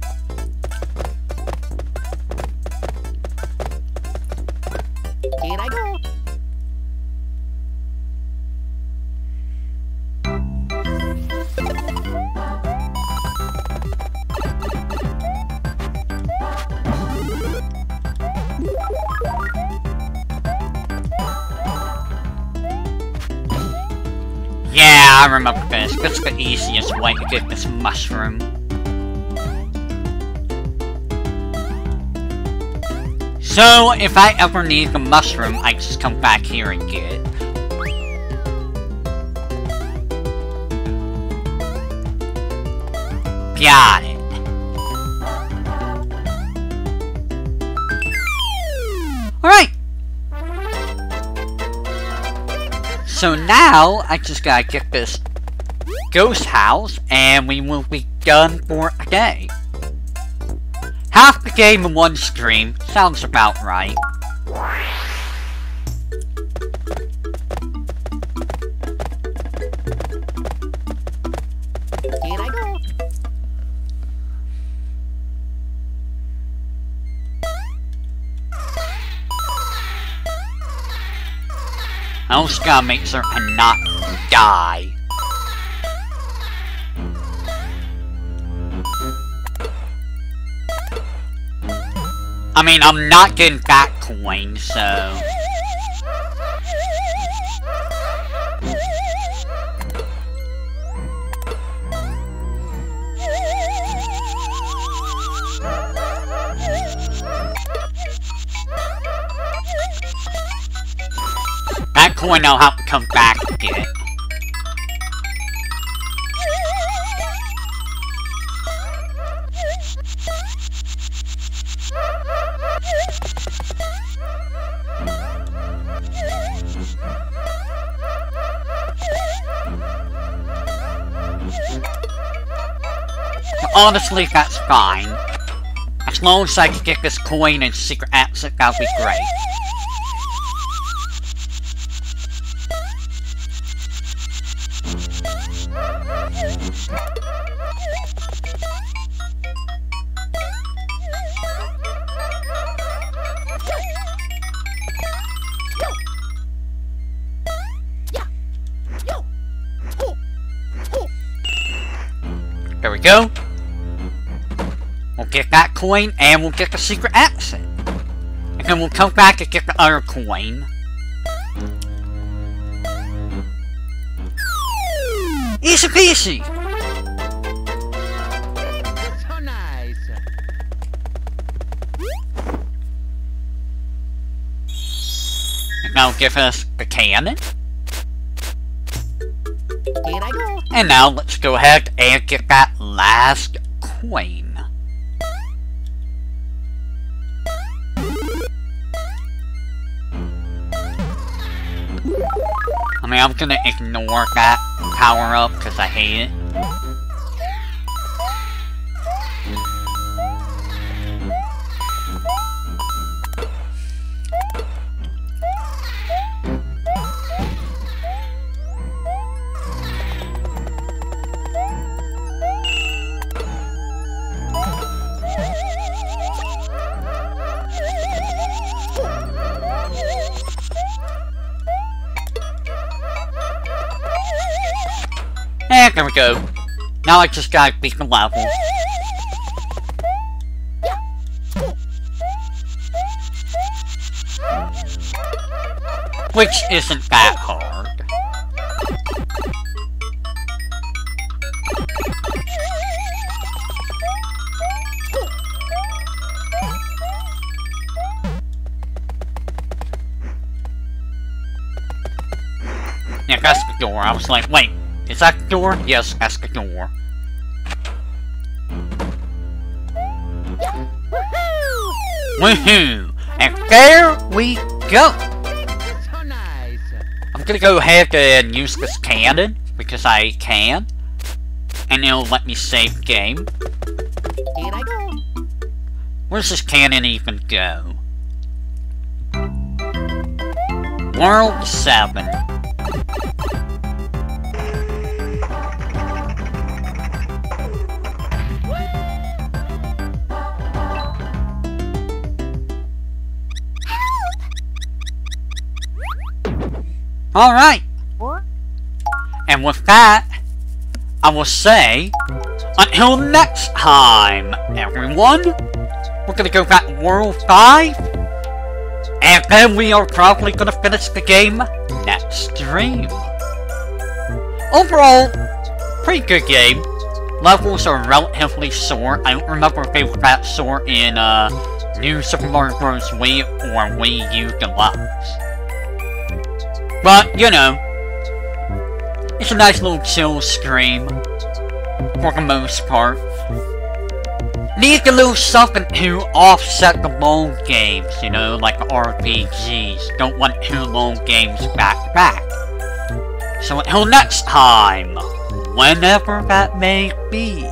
I remember this. This is the easiest way to get this mushroom. So, if I ever need the mushroom, I just come back here and get it. Got it. Alright. So now, I just gotta get this ghost house, and we will be done for a day. Half the game in one stream, sounds about right. I also gotta make I not die. I mean, I'm not getting that coin, so... coin I'll have to come back to get. Honestly, that's fine. As long as I can get this coin and secret exit, that'll be great. Go. We'll get that coin and we'll get the secret exit. And then we'll come back and get the other coin. Easy peasy! So nice. Now give us the cannon. And now let's go ahead and get that last coin. I mean, I'm gonna ignore that power up because I hate it. And there we go. Now I just gotta beat the level. Which isn't that hard. Yeah, that's the door. I was like, wait, is that door? Yes, the door. Woohoo! Woohoo! And there we go! So nice. I'm gonna go ahead and use this cannon, because I can. And it'll let me save game. Where's this cannon even go? World 7. Alright. And with that, I will say, until next time, everyone, we're gonna go back to World 5, and then we are probably gonna finish the game next stream. Overall, pretty good game. Levels are relatively short. I don't remember if they were that short in uh, New Super Mario Bros. Wii or Wii U Deluxe. But, you know, it's a nice little chill stream, for the most part. Need a little something to offset the long games, you know, like RPGs. Don't want two long games back to back. So until next time, whenever that may be.